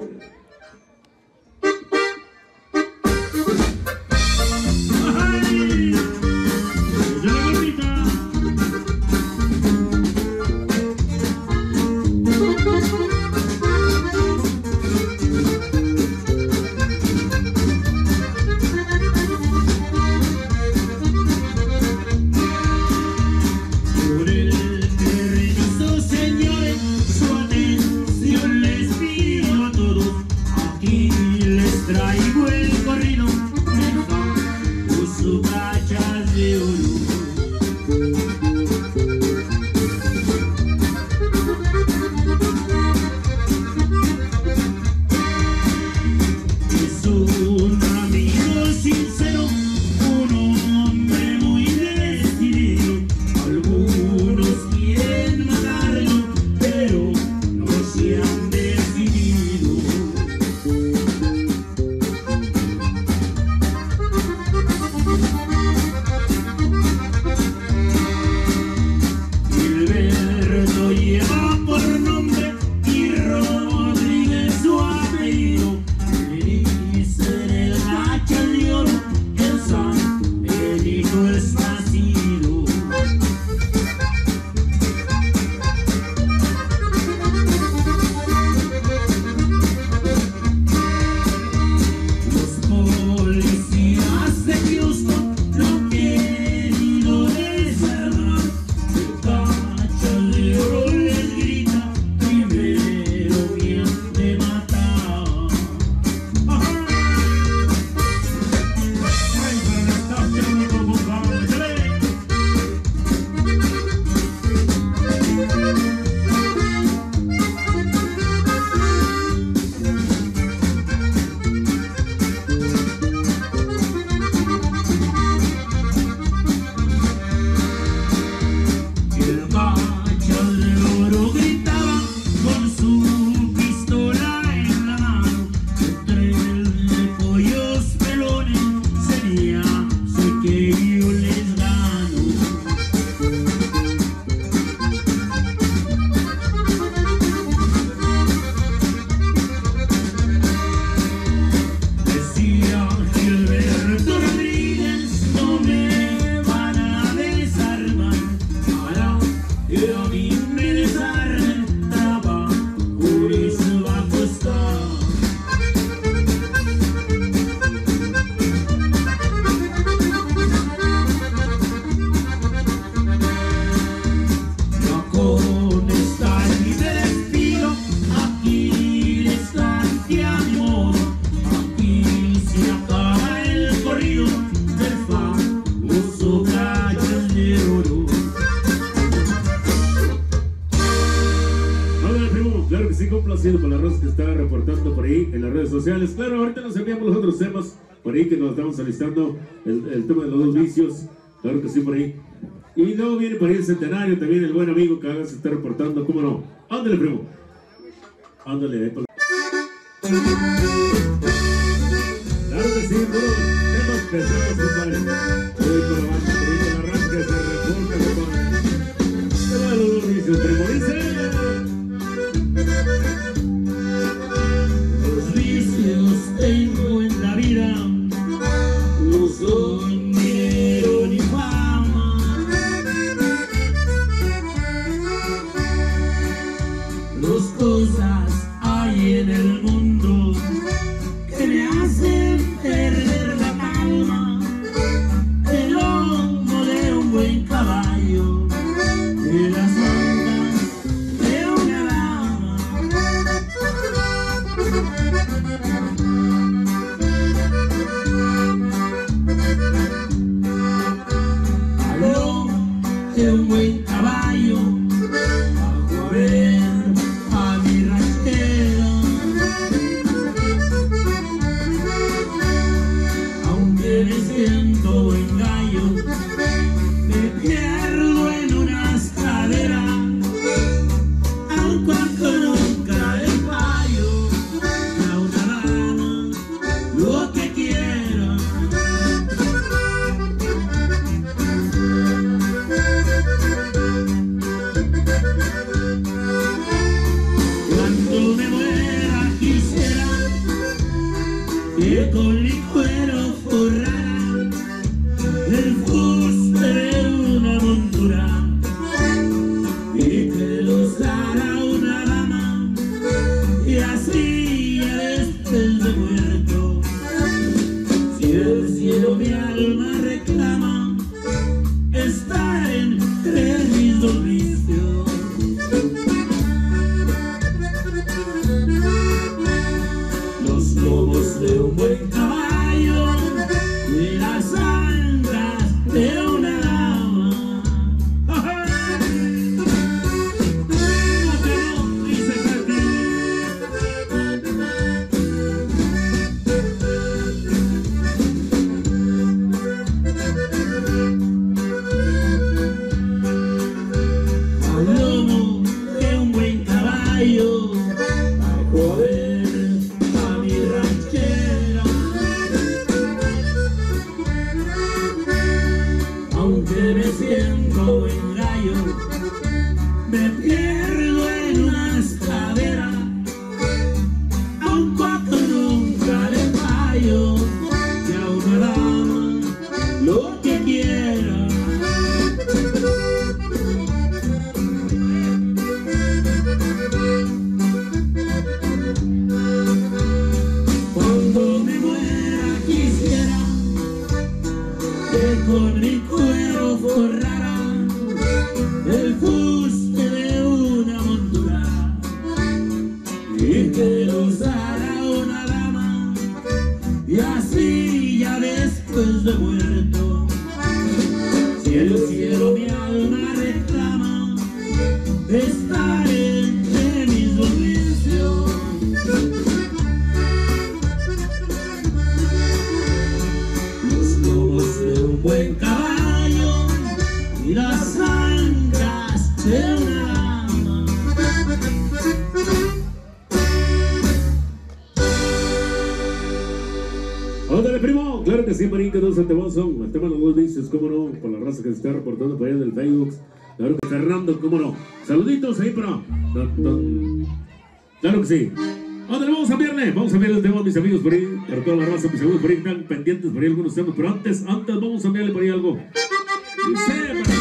temas pesados, compadre. Hoy por la banda, con la que se reporta, compadre. Hola, los dos Ándale, primo. Claro que sí, Marín, que no se te va. El tema de los dos vicios, cómo no, por la raza que se está reportando por allá del Facebook. Claro que Fernando, cómo no. Saluditos ahí para. Claro que sí. Ándale, vamos a enviarle, vamos a enviarle el tema mis amigos por ahí, para toda la raza, mis amigos por ahí, están pendientes por ahí algunos temas, pero antes, antes vamos a enviarle por ahí algo. Dice,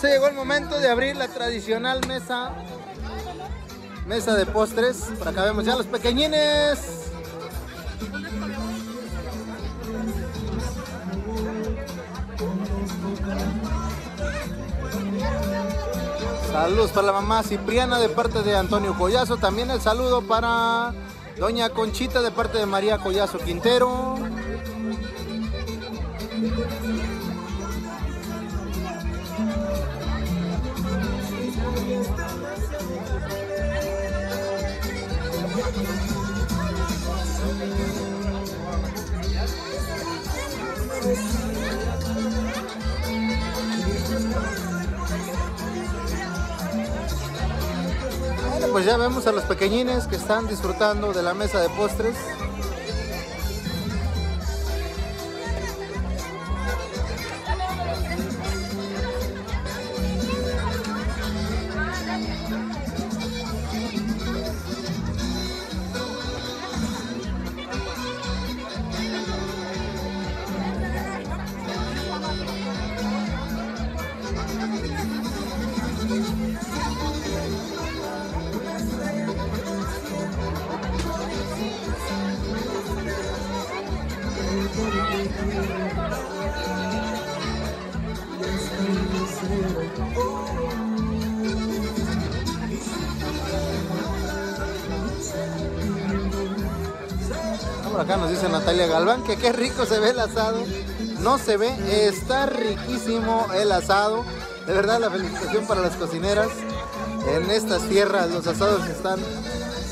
se llegó el momento de abrir la tradicional mesa. Mesa de postres. Por acá vemos ya los pequeñines. Saludos para la mamá Cipriana de parte de Antonio Collazo. También el saludo para Doña Conchita de parte de María Collazo Quintero. Vemos a los pequeñines que están disfrutando de la mesa de postres. Que qué rico se ve el asado. No se ve, está riquísimo el asado. De verdad, la felicitación para las cocineras. En estas tierras los asados están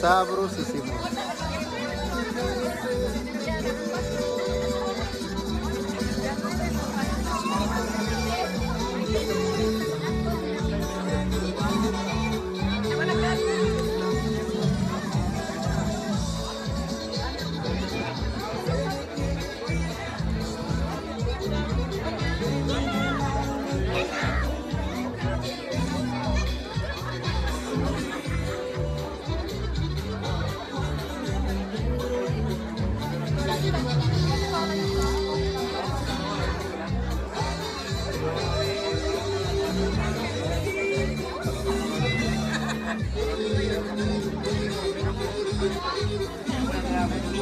sabrosísimos. Thank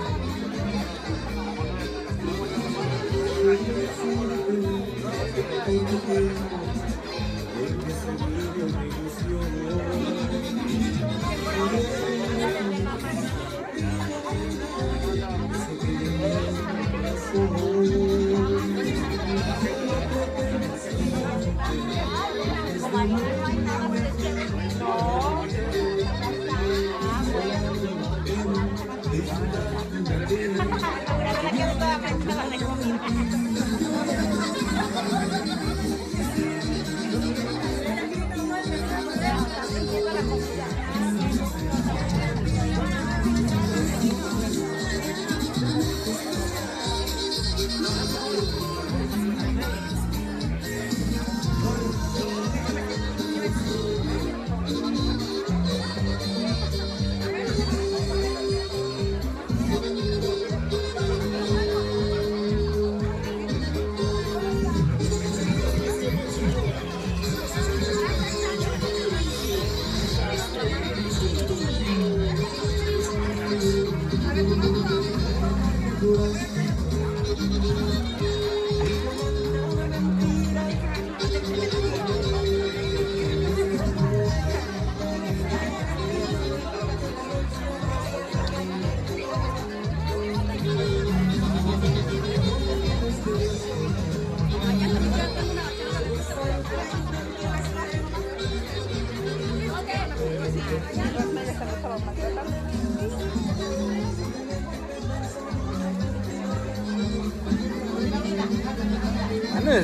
you.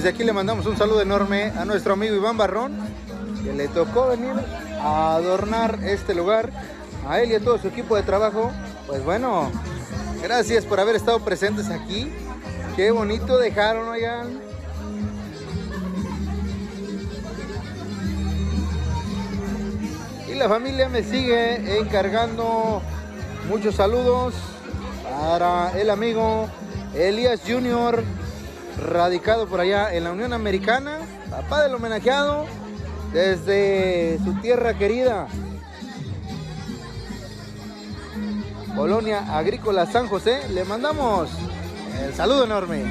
Desde aquí le mandamos un saludo enorme a nuestro amigo Iván Barrón, que le tocó venir a adornar este lugar. A él y a todo su equipo de trabajo. Pues bueno, gracias por haber estado presentes aquí. Qué bonito dejaron allá. Y la familia me sigue encargando Muchos saludos para el amigo Elías Junior, radicado por allá en la Unión Americana, papá del homenajeado, desde su tierra querida, Colonia Agrícola San José. Le mandamos el saludo enorme.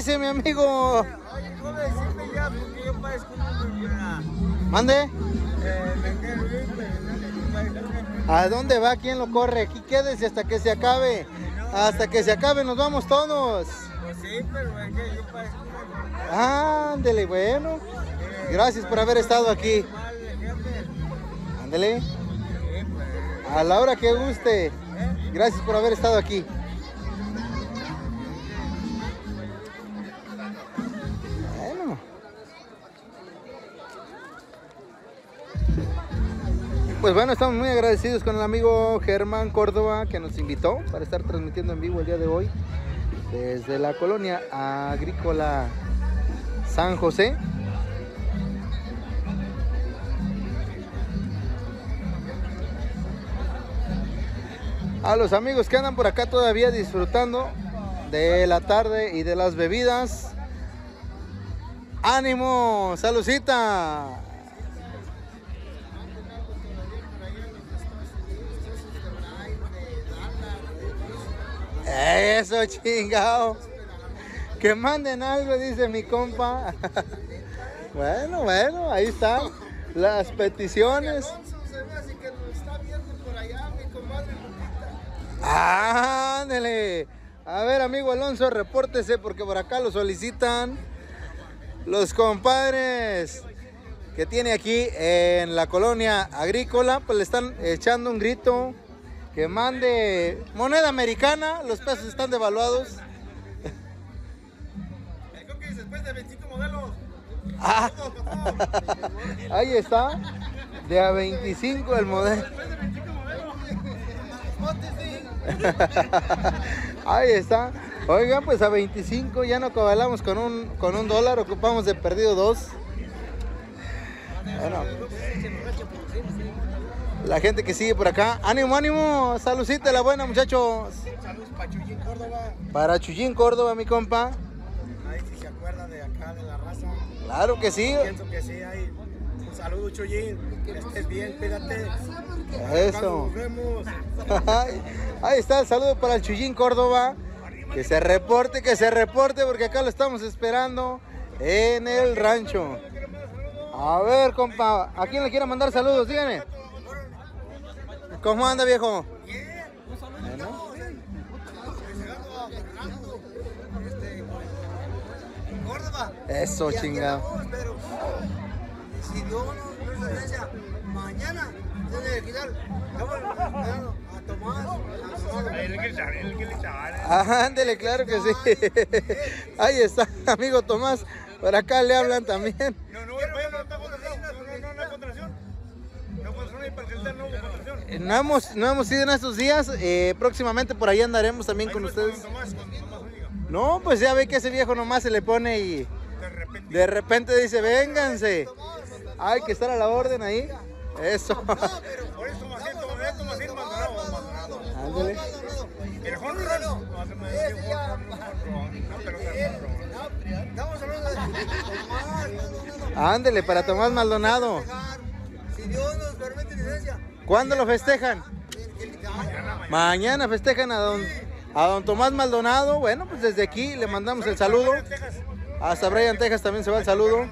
Dice mi amigo? Oye, ¿cómo decirme ya? Porque yo parezco una millona. Mande. Eh, me quiero ir, pero no parezco ¿A dónde va? ¿Quién lo corre? Aquí quédese hasta que se acabe. Hasta que se acabe nos vamos todos. Pues sí, pero es que yo parezco una millona. Ándele, bueno. Gracias por haber estado aquí. Ándele. Pues. A la hora que guste. Gracias por haber estado aquí. Pues bueno, estamos muy agradecidos con el amigo Germán Córdoba que nos invitó para estar transmitiendo en vivo el día de hoy desde la colonia agrícola San José. A los amigos que andan por acá todavía disfrutando de la tarde y de las bebidas. ¡Ánimo! ¡Salucita! Eso chingado. Que manden algo, dice mi compa. Bueno, bueno, ahí están las peticiones. Ándele. A ver, amigo Alonso, repórtese porque por acá lo solicitan los compadres que tiene aquí en la colonia agrícola. Pues le están echando un grito que mande moneda americana. Los pesos están devaluados. Después de 25 modelos. Ah, ahí está. De a 25 el modelo. Ahí está. Oigan, pues a 25 ya no cobalamos con un, con un dólar, ocupamos de perdido dos. Bueno. La gente que sigue por acá. Ánimo, ánimo. Saludcita la buena, muchachos. Saludos para Chuyín Córdoba. Para Chuyín Córdoba, mi compa. Ahí si se acuerda de acá, de la raza. Claro que sí. Pienso que sí, ahí. Un saludo, Chuyín. Que estés bien, cuídate. Eso. Nos vemos. Ahí está el saludo para el Chuyín Córdoba. Que se reporte, que se reporte, porque acá lo estamos esperando en el rancho. A ver, compa, ¿a quién le quiere mandar saludos? Dígame. ¿Cómo anda, viejo? Córdoba. Eso, Y aquí chingado. pero si Dios nos licencia, mañana tiene que quitar. Esperando a Tomás. Ándele, claro que sí. Ahí está, amigo Tomás. Por acá le hablan también. No, no, no. No, Y para el celular no hemos, no hemos ido en estos días. eh, próximamente por ahí andaremos también con Ahí ustedes. Tomás, con Tomás Zúñiga. No, pues ya ve que ese viejo nomás se le pone y De repente. de repente dice, vénganse. Hay que estar a la orden ahí. Eso. Por Maldonado. Ándele. El home run. Ándele, para Tomás Maldonado. Dios nos permite licencia. ¿Cuándo lo festejan? Mañana festejan a don, a don Tomás Maldonado. Bueno, pues desde aquí le mandamos el saludo. Hasta Brian, Texas también se va el saludo.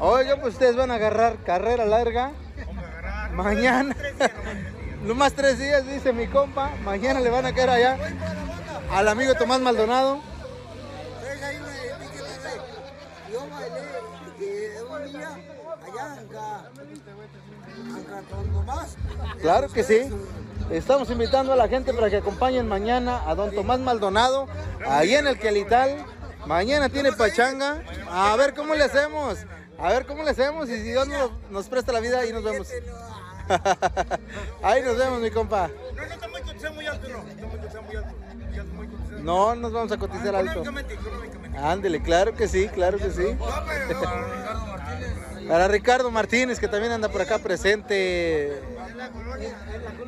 Oiga, pues ustedes van a agarrar carrera larga. Mañana. Nomás tres días, dice mi compa. Mañana le van a caer allá al amigo Tomás Maldonado. Yo bailé allá en Tomás. Claro que sí. Estamos invitando a la gente para que acompañen mañana a don Tomás Maldonado, ahí en el Quelital. Mañana tiene pachanga. A ver cómo le hacemos. A ver cómo le hacemos. Y si Dios nos, nos presta la vida, ahí nos vemos. ahí nos vemos, mi compa. No, no está muy cotizado muy alto, no. Está muy cotizado muy alto. No nos vamos a cotizar alto. Ándele, claro que sí, claro que sí. Para Ricardo Martínez. Que también anda por acá presente.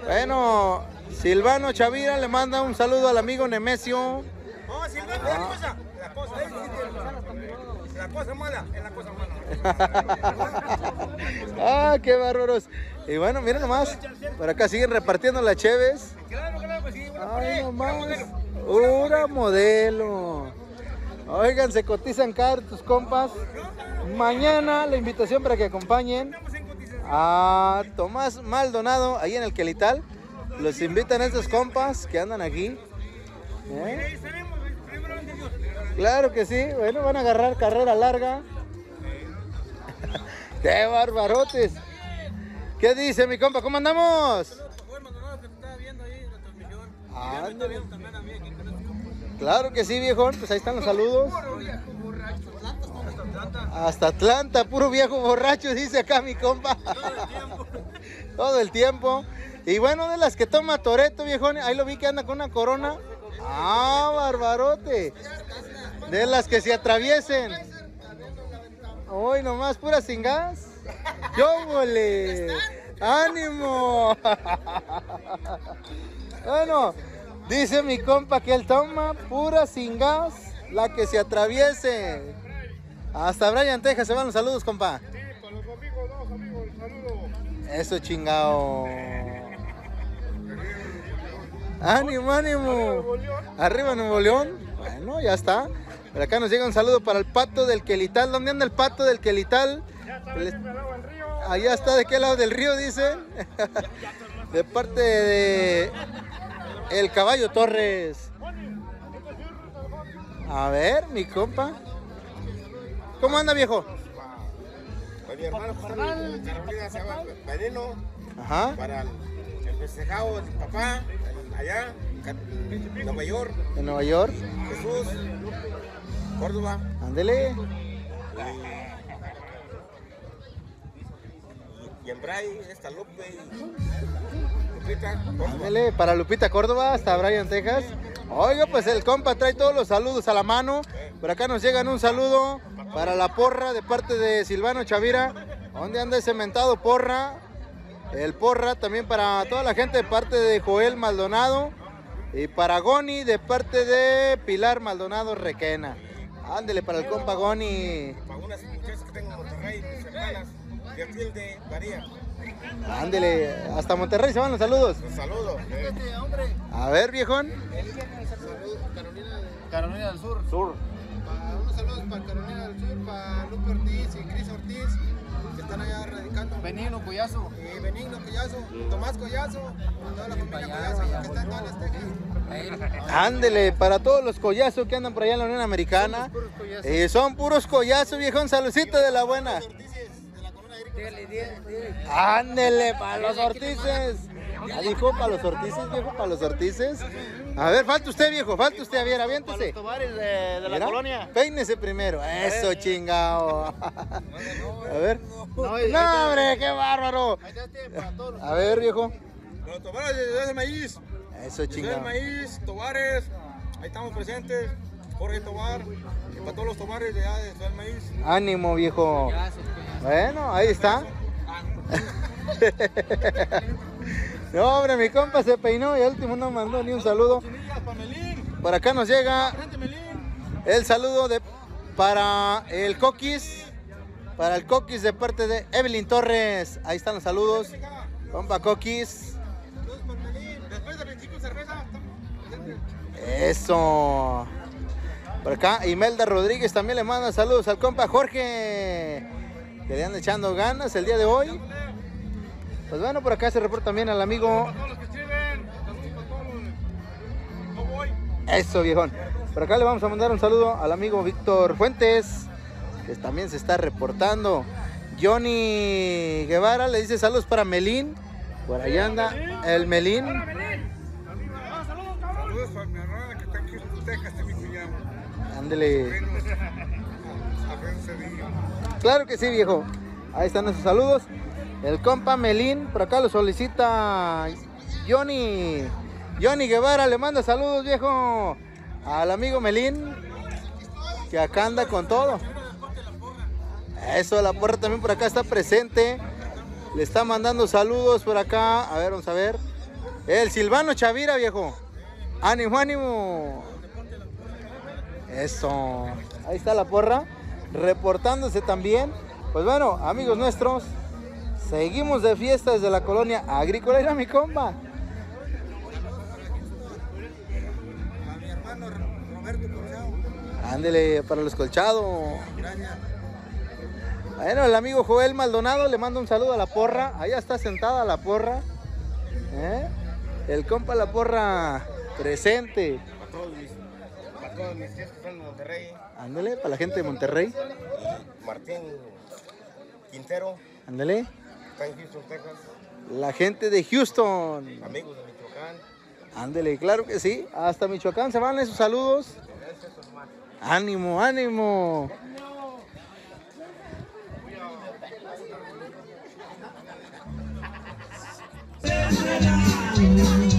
Bueno, Silvano Chavira le manda un saludo al amigo Nemesio. Oh, Silvano, la cosa. La cosa. La cosa mala. Es la cosa mala. ah, qué bárbaros. Y bueno, miren nomás, por acá siguen repartiendo las cheves. Claro, claro, pues sí. Ay, nomás, una modelo. Oigan, se cotizan caros tus compas. Mañana la invitación para que acompañen a Tomás Maldonado, ahí en el Quelital. Los invitan a estos compas que andan aquí. ¿Eh? Claro que sí, bueno, van a agarrar carrera larga. ¡Qué barbarotes! ¿Qué dice mi compa? ¿Cómo andamos? Claro que sí, viejón, pues ahí están los saludos. Hasta Atlanta, puro viejo borracho, dice acá mi compa. Todo el tiempo. Y bueno, de las que toma Toreto, viejón, ahí lo vi que anda con una corona. Ah, barbarote. De las que se atraviesen. Hoy nomás, pura sin gas. ¡Yo vole! ¡Ánimo! Bueno, dice mi compa que él toma pura sin gas, la que se atraviese. Hasta Brian, Texas, se van los saludos, compa. Sí, para los amigos, dos amigos, saludos. Eso chingao. Ánimo, ánimo. Arriba Nuevo León. Bueno, ya está. Por acá nos llega un saludo para el pato del Quelital. ¿Dónde anda el pato del Quelital? Les- Allá está, ¿de qué lado del río dicen? De parte de El Caballo Torres. A ver, mi compa. ¿Cómo anda, viejo? Para mi hermano en Carolina, se Veneno. Ajá. Para el, el festejado de papá, allá, en Nueva York, De Nueva York. Jesús, Córdoba. Ándele. Y en Bray, esta Lupe y Lupita. Ándele, para Lupita Córdoba hasta Bryan, Texas. Oiga, pues el compa trae todos los saludos a la mano. Por acá nos llegan un saludo para la porra de parte de Silvano Chavira. ¿Dónde anda ese mentado porra? El porra también para toda la gente de parte de Joel Maldonado. Y para Goni de parte de Pilar Maldonado Requena. Ándele para el compa Goni. Para unas muchachas que tengo en Monterrey, mis hermanas, de María. Ándele, hasta Monterrey se van los saludos. Un saludo. eh. A ver, viejón. Carolina del Sur. Sur. Pa- unos saludos para Carolina del Sur, para Lupe Ortiz y Cris Ortiz, que están allá radicando. Benigno Collazo. Y Benigno Collazo, Tomás Collazo, toda la familia Collazo, que está en todas las Texas. Ándele, para todos los collazos que andan por allá en la Unión Americana. Eh, son puros collazos, viejón. Saludcito de la buena. Ándele, para los ortices. Ya dijo, para los ortices, viejo, para los ortices. A ver, falta usted, viejo, falta usted. A ver, aviéntese. Tomares de, de la colonia. Peínese primero. Eso, chingado. A ver. No, hombre, qué bárbaro. Este A ver, viejo. Los tobares de Maíz. Eso, chingado. Maíz, Tobares. Ahí estamos presentes. Jorge Tobar. Para todos los tobares de allá de Ciudad del Maíz. Ánimo, viejo. Bueno, ahí está. No, hombre, mi compa se peinó y al último no mandó ni un saludo. Por acá nos llega el saludo de para el Coquis. Para el Coquis de parte de Evelyn Torres. Ahí están los saludos. Compa Coquis. Después de 25 cervezas. Eso. Por acá, Imelda Rodríguez también le manda saludos al compa Jorge. Que le andan echando ganas el día de hoy. Pues bueno, por acá se reporta también al amigo. Eso, viejón. Por acá le vamos a mandar un saludo al amigo Víctor Fuentes. que también se está reportando. Johnny Guevara le dice saludos para Melín. Por allá anda el Melín. Claro que sí, viejo. Ahí están nuestros saludos. El compa Melín, por acá lo solicita Johnny. Johnny Guevara le manda saludos, viejo. Al amigo Melín, que acá anda con todo. Eso, la porra también por acá está presente. Le está mandando saludos por acá. A ver, vamos a ver. El Silvano Chavira, viejo. Ánimo, ánimo. Eso. Ahí está la porra. Reportándose también. Pues bueno, amigos nuestros. Seguimos de fiesta desde la colonia agrícola. Era mi compa. A mi hermano Roberto Colchao. Ándele para los colchados. Gracias. Bueno, el amigo Joel Maldonado le manda un saludo a la porra. Allá está sentada la porra. ¿Eh? El compa la porra presente. Todos mis, tíos que están en Monterrey, Ándele, para la gente de Monterrey. Martín Quintero, Ándele. está en Houston, Texas, La gente de Houston. amigos de Michoacán, Ándele, claro que sí. Hasta Michoacán se van esos saludos. Ánimo, ánimo.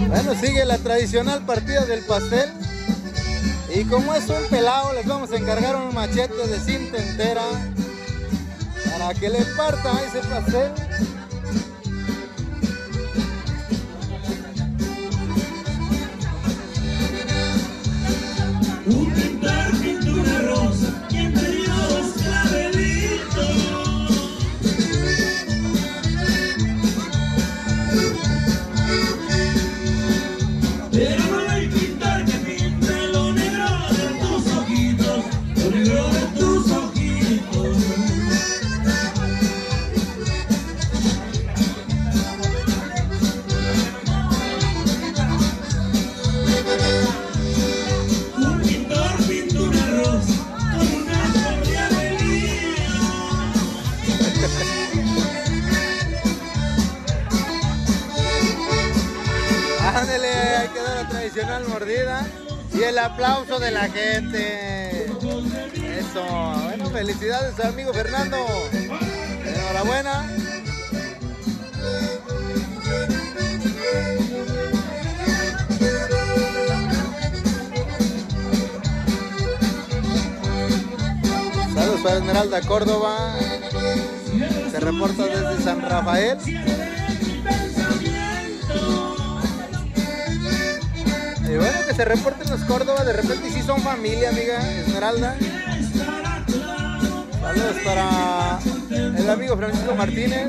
Bueno, sigue la tradicional partida del pastel. Y como es un pelado, les vamos a encargar un machete de cinta entera para que le parta ese pastel. Mordida y el aplauso de la gente. Eso, bueno, felicidades amigo Fernando. Enhorabuena. Saludos para Esmeralda Córdoba. Se reporta desde San Rafael. Y bueno, que se reporten los Córdoba, de repente sí son familia, amiga Esmeralda. Saludos para el amigo Francisco Martínez.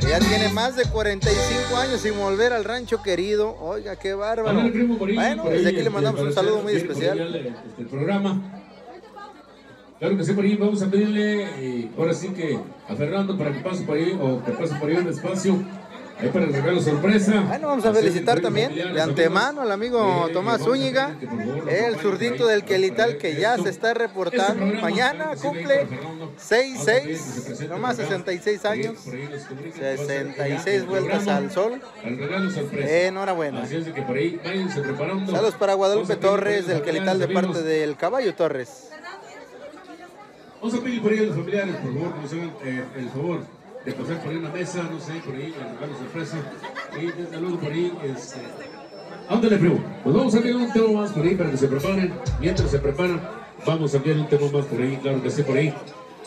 Que ya tiene más de 45 años sin volver al rancho querido. Oiga, qué bárbaro. Bueno, desde aquí le mandamos un saludo muy especial. este, programa. Claro que sí, por ahí vamos a pedirle, eh, ahora sí que a Fernando para que pase por ahí, o que pase por ahí un espacio, ahí para el regalo sorpresa. Bueno, vamos a felicitar también de antemano al amigo Eh, Tomás Zúñiga, el zurdito del Quelital que ya se está Este reportando. Mañana cumple para Fernando. 6, Vamos a pedir que 6, se presente nomás por acá. 66 años. Por ahí nos comunican que va a ser 66 ya el vueltas al sol. Enhorabuena. Saludos para Guadalupe Torres del Quelital de parte del Caballo Torres. Vamos a pedir por ahí a los familiares, por favor, nos hagan eh, el favor de pasar por ahí una mesa, no sé, por ahí, regalo sorpresa. Y desde luego por ahí, este... Ándale, primo. Pues vamos a enviar un tema más por ahí para que se preparen. Mientras se preparan, vamos a enviar un tema más por ahí, claro que sí, por ahí.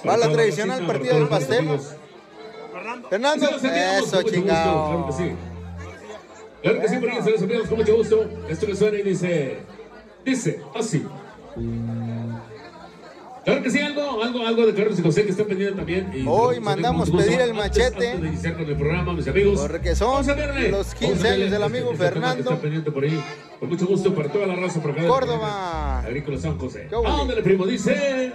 Va la tradicional partida del pastel. Fernando, enviamos eso chingado. Claro que sí. Claro que sí, por ahí se los enviamos con mucho gusto. Esto que suena y dice, dice así. Claro que sí, algo, algo, algo de Carlos y José que está pendiente también. Y Hoy a mandamos pedir el antes- machete. Antes de iniciar con el programa, mis amigos. Porque son a los Vamos a 15 verle años del este- amigo este Fernando. Está pendiente por ahí. Con mucho gusto para toda la raza por acá. Córdoba. Agrícola San José. ¿Qué hubo? Ándale, primo, dice.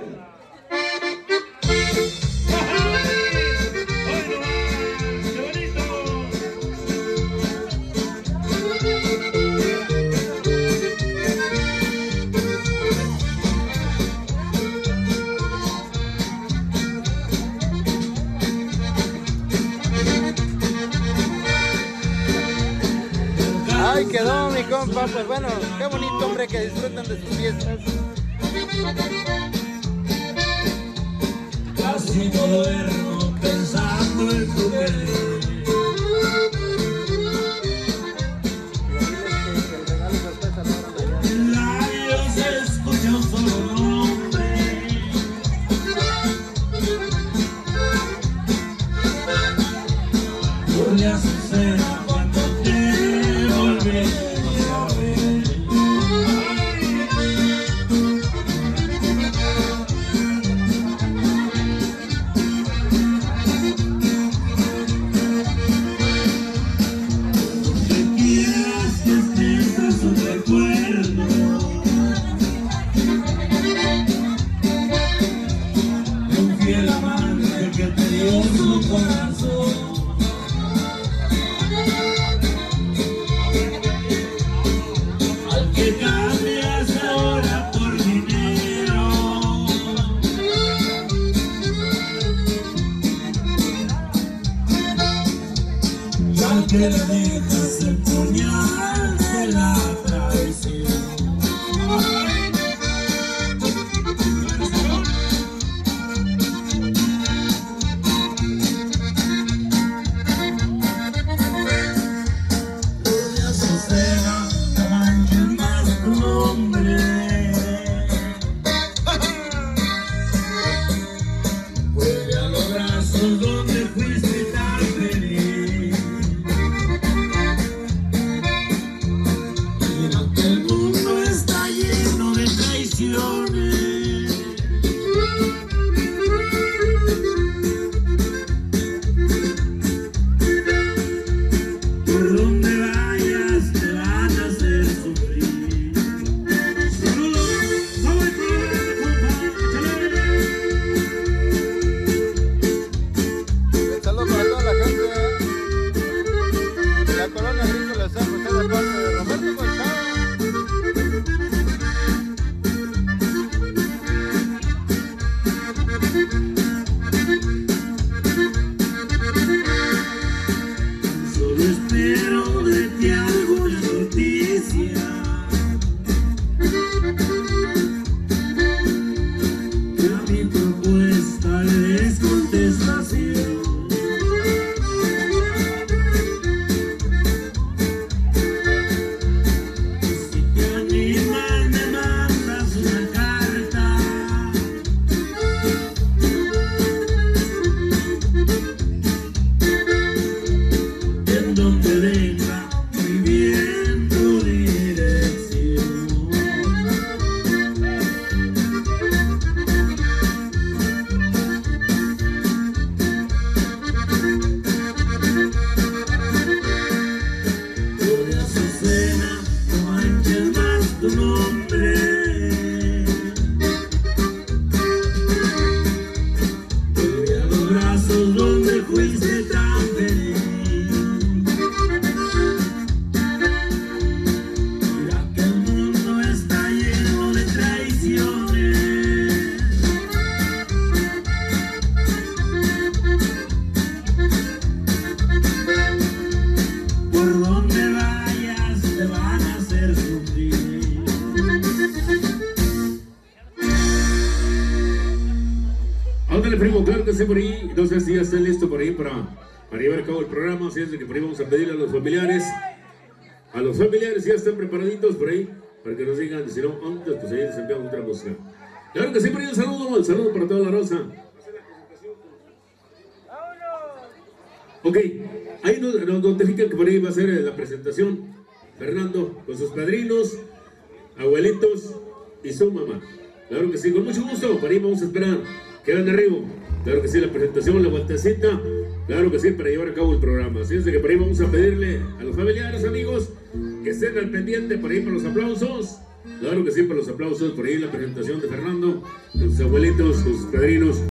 quedó mi compa, pues bueno, qué bonito hombre que disfrutan de sus fiestas. Casi no duermo pensando en tu. really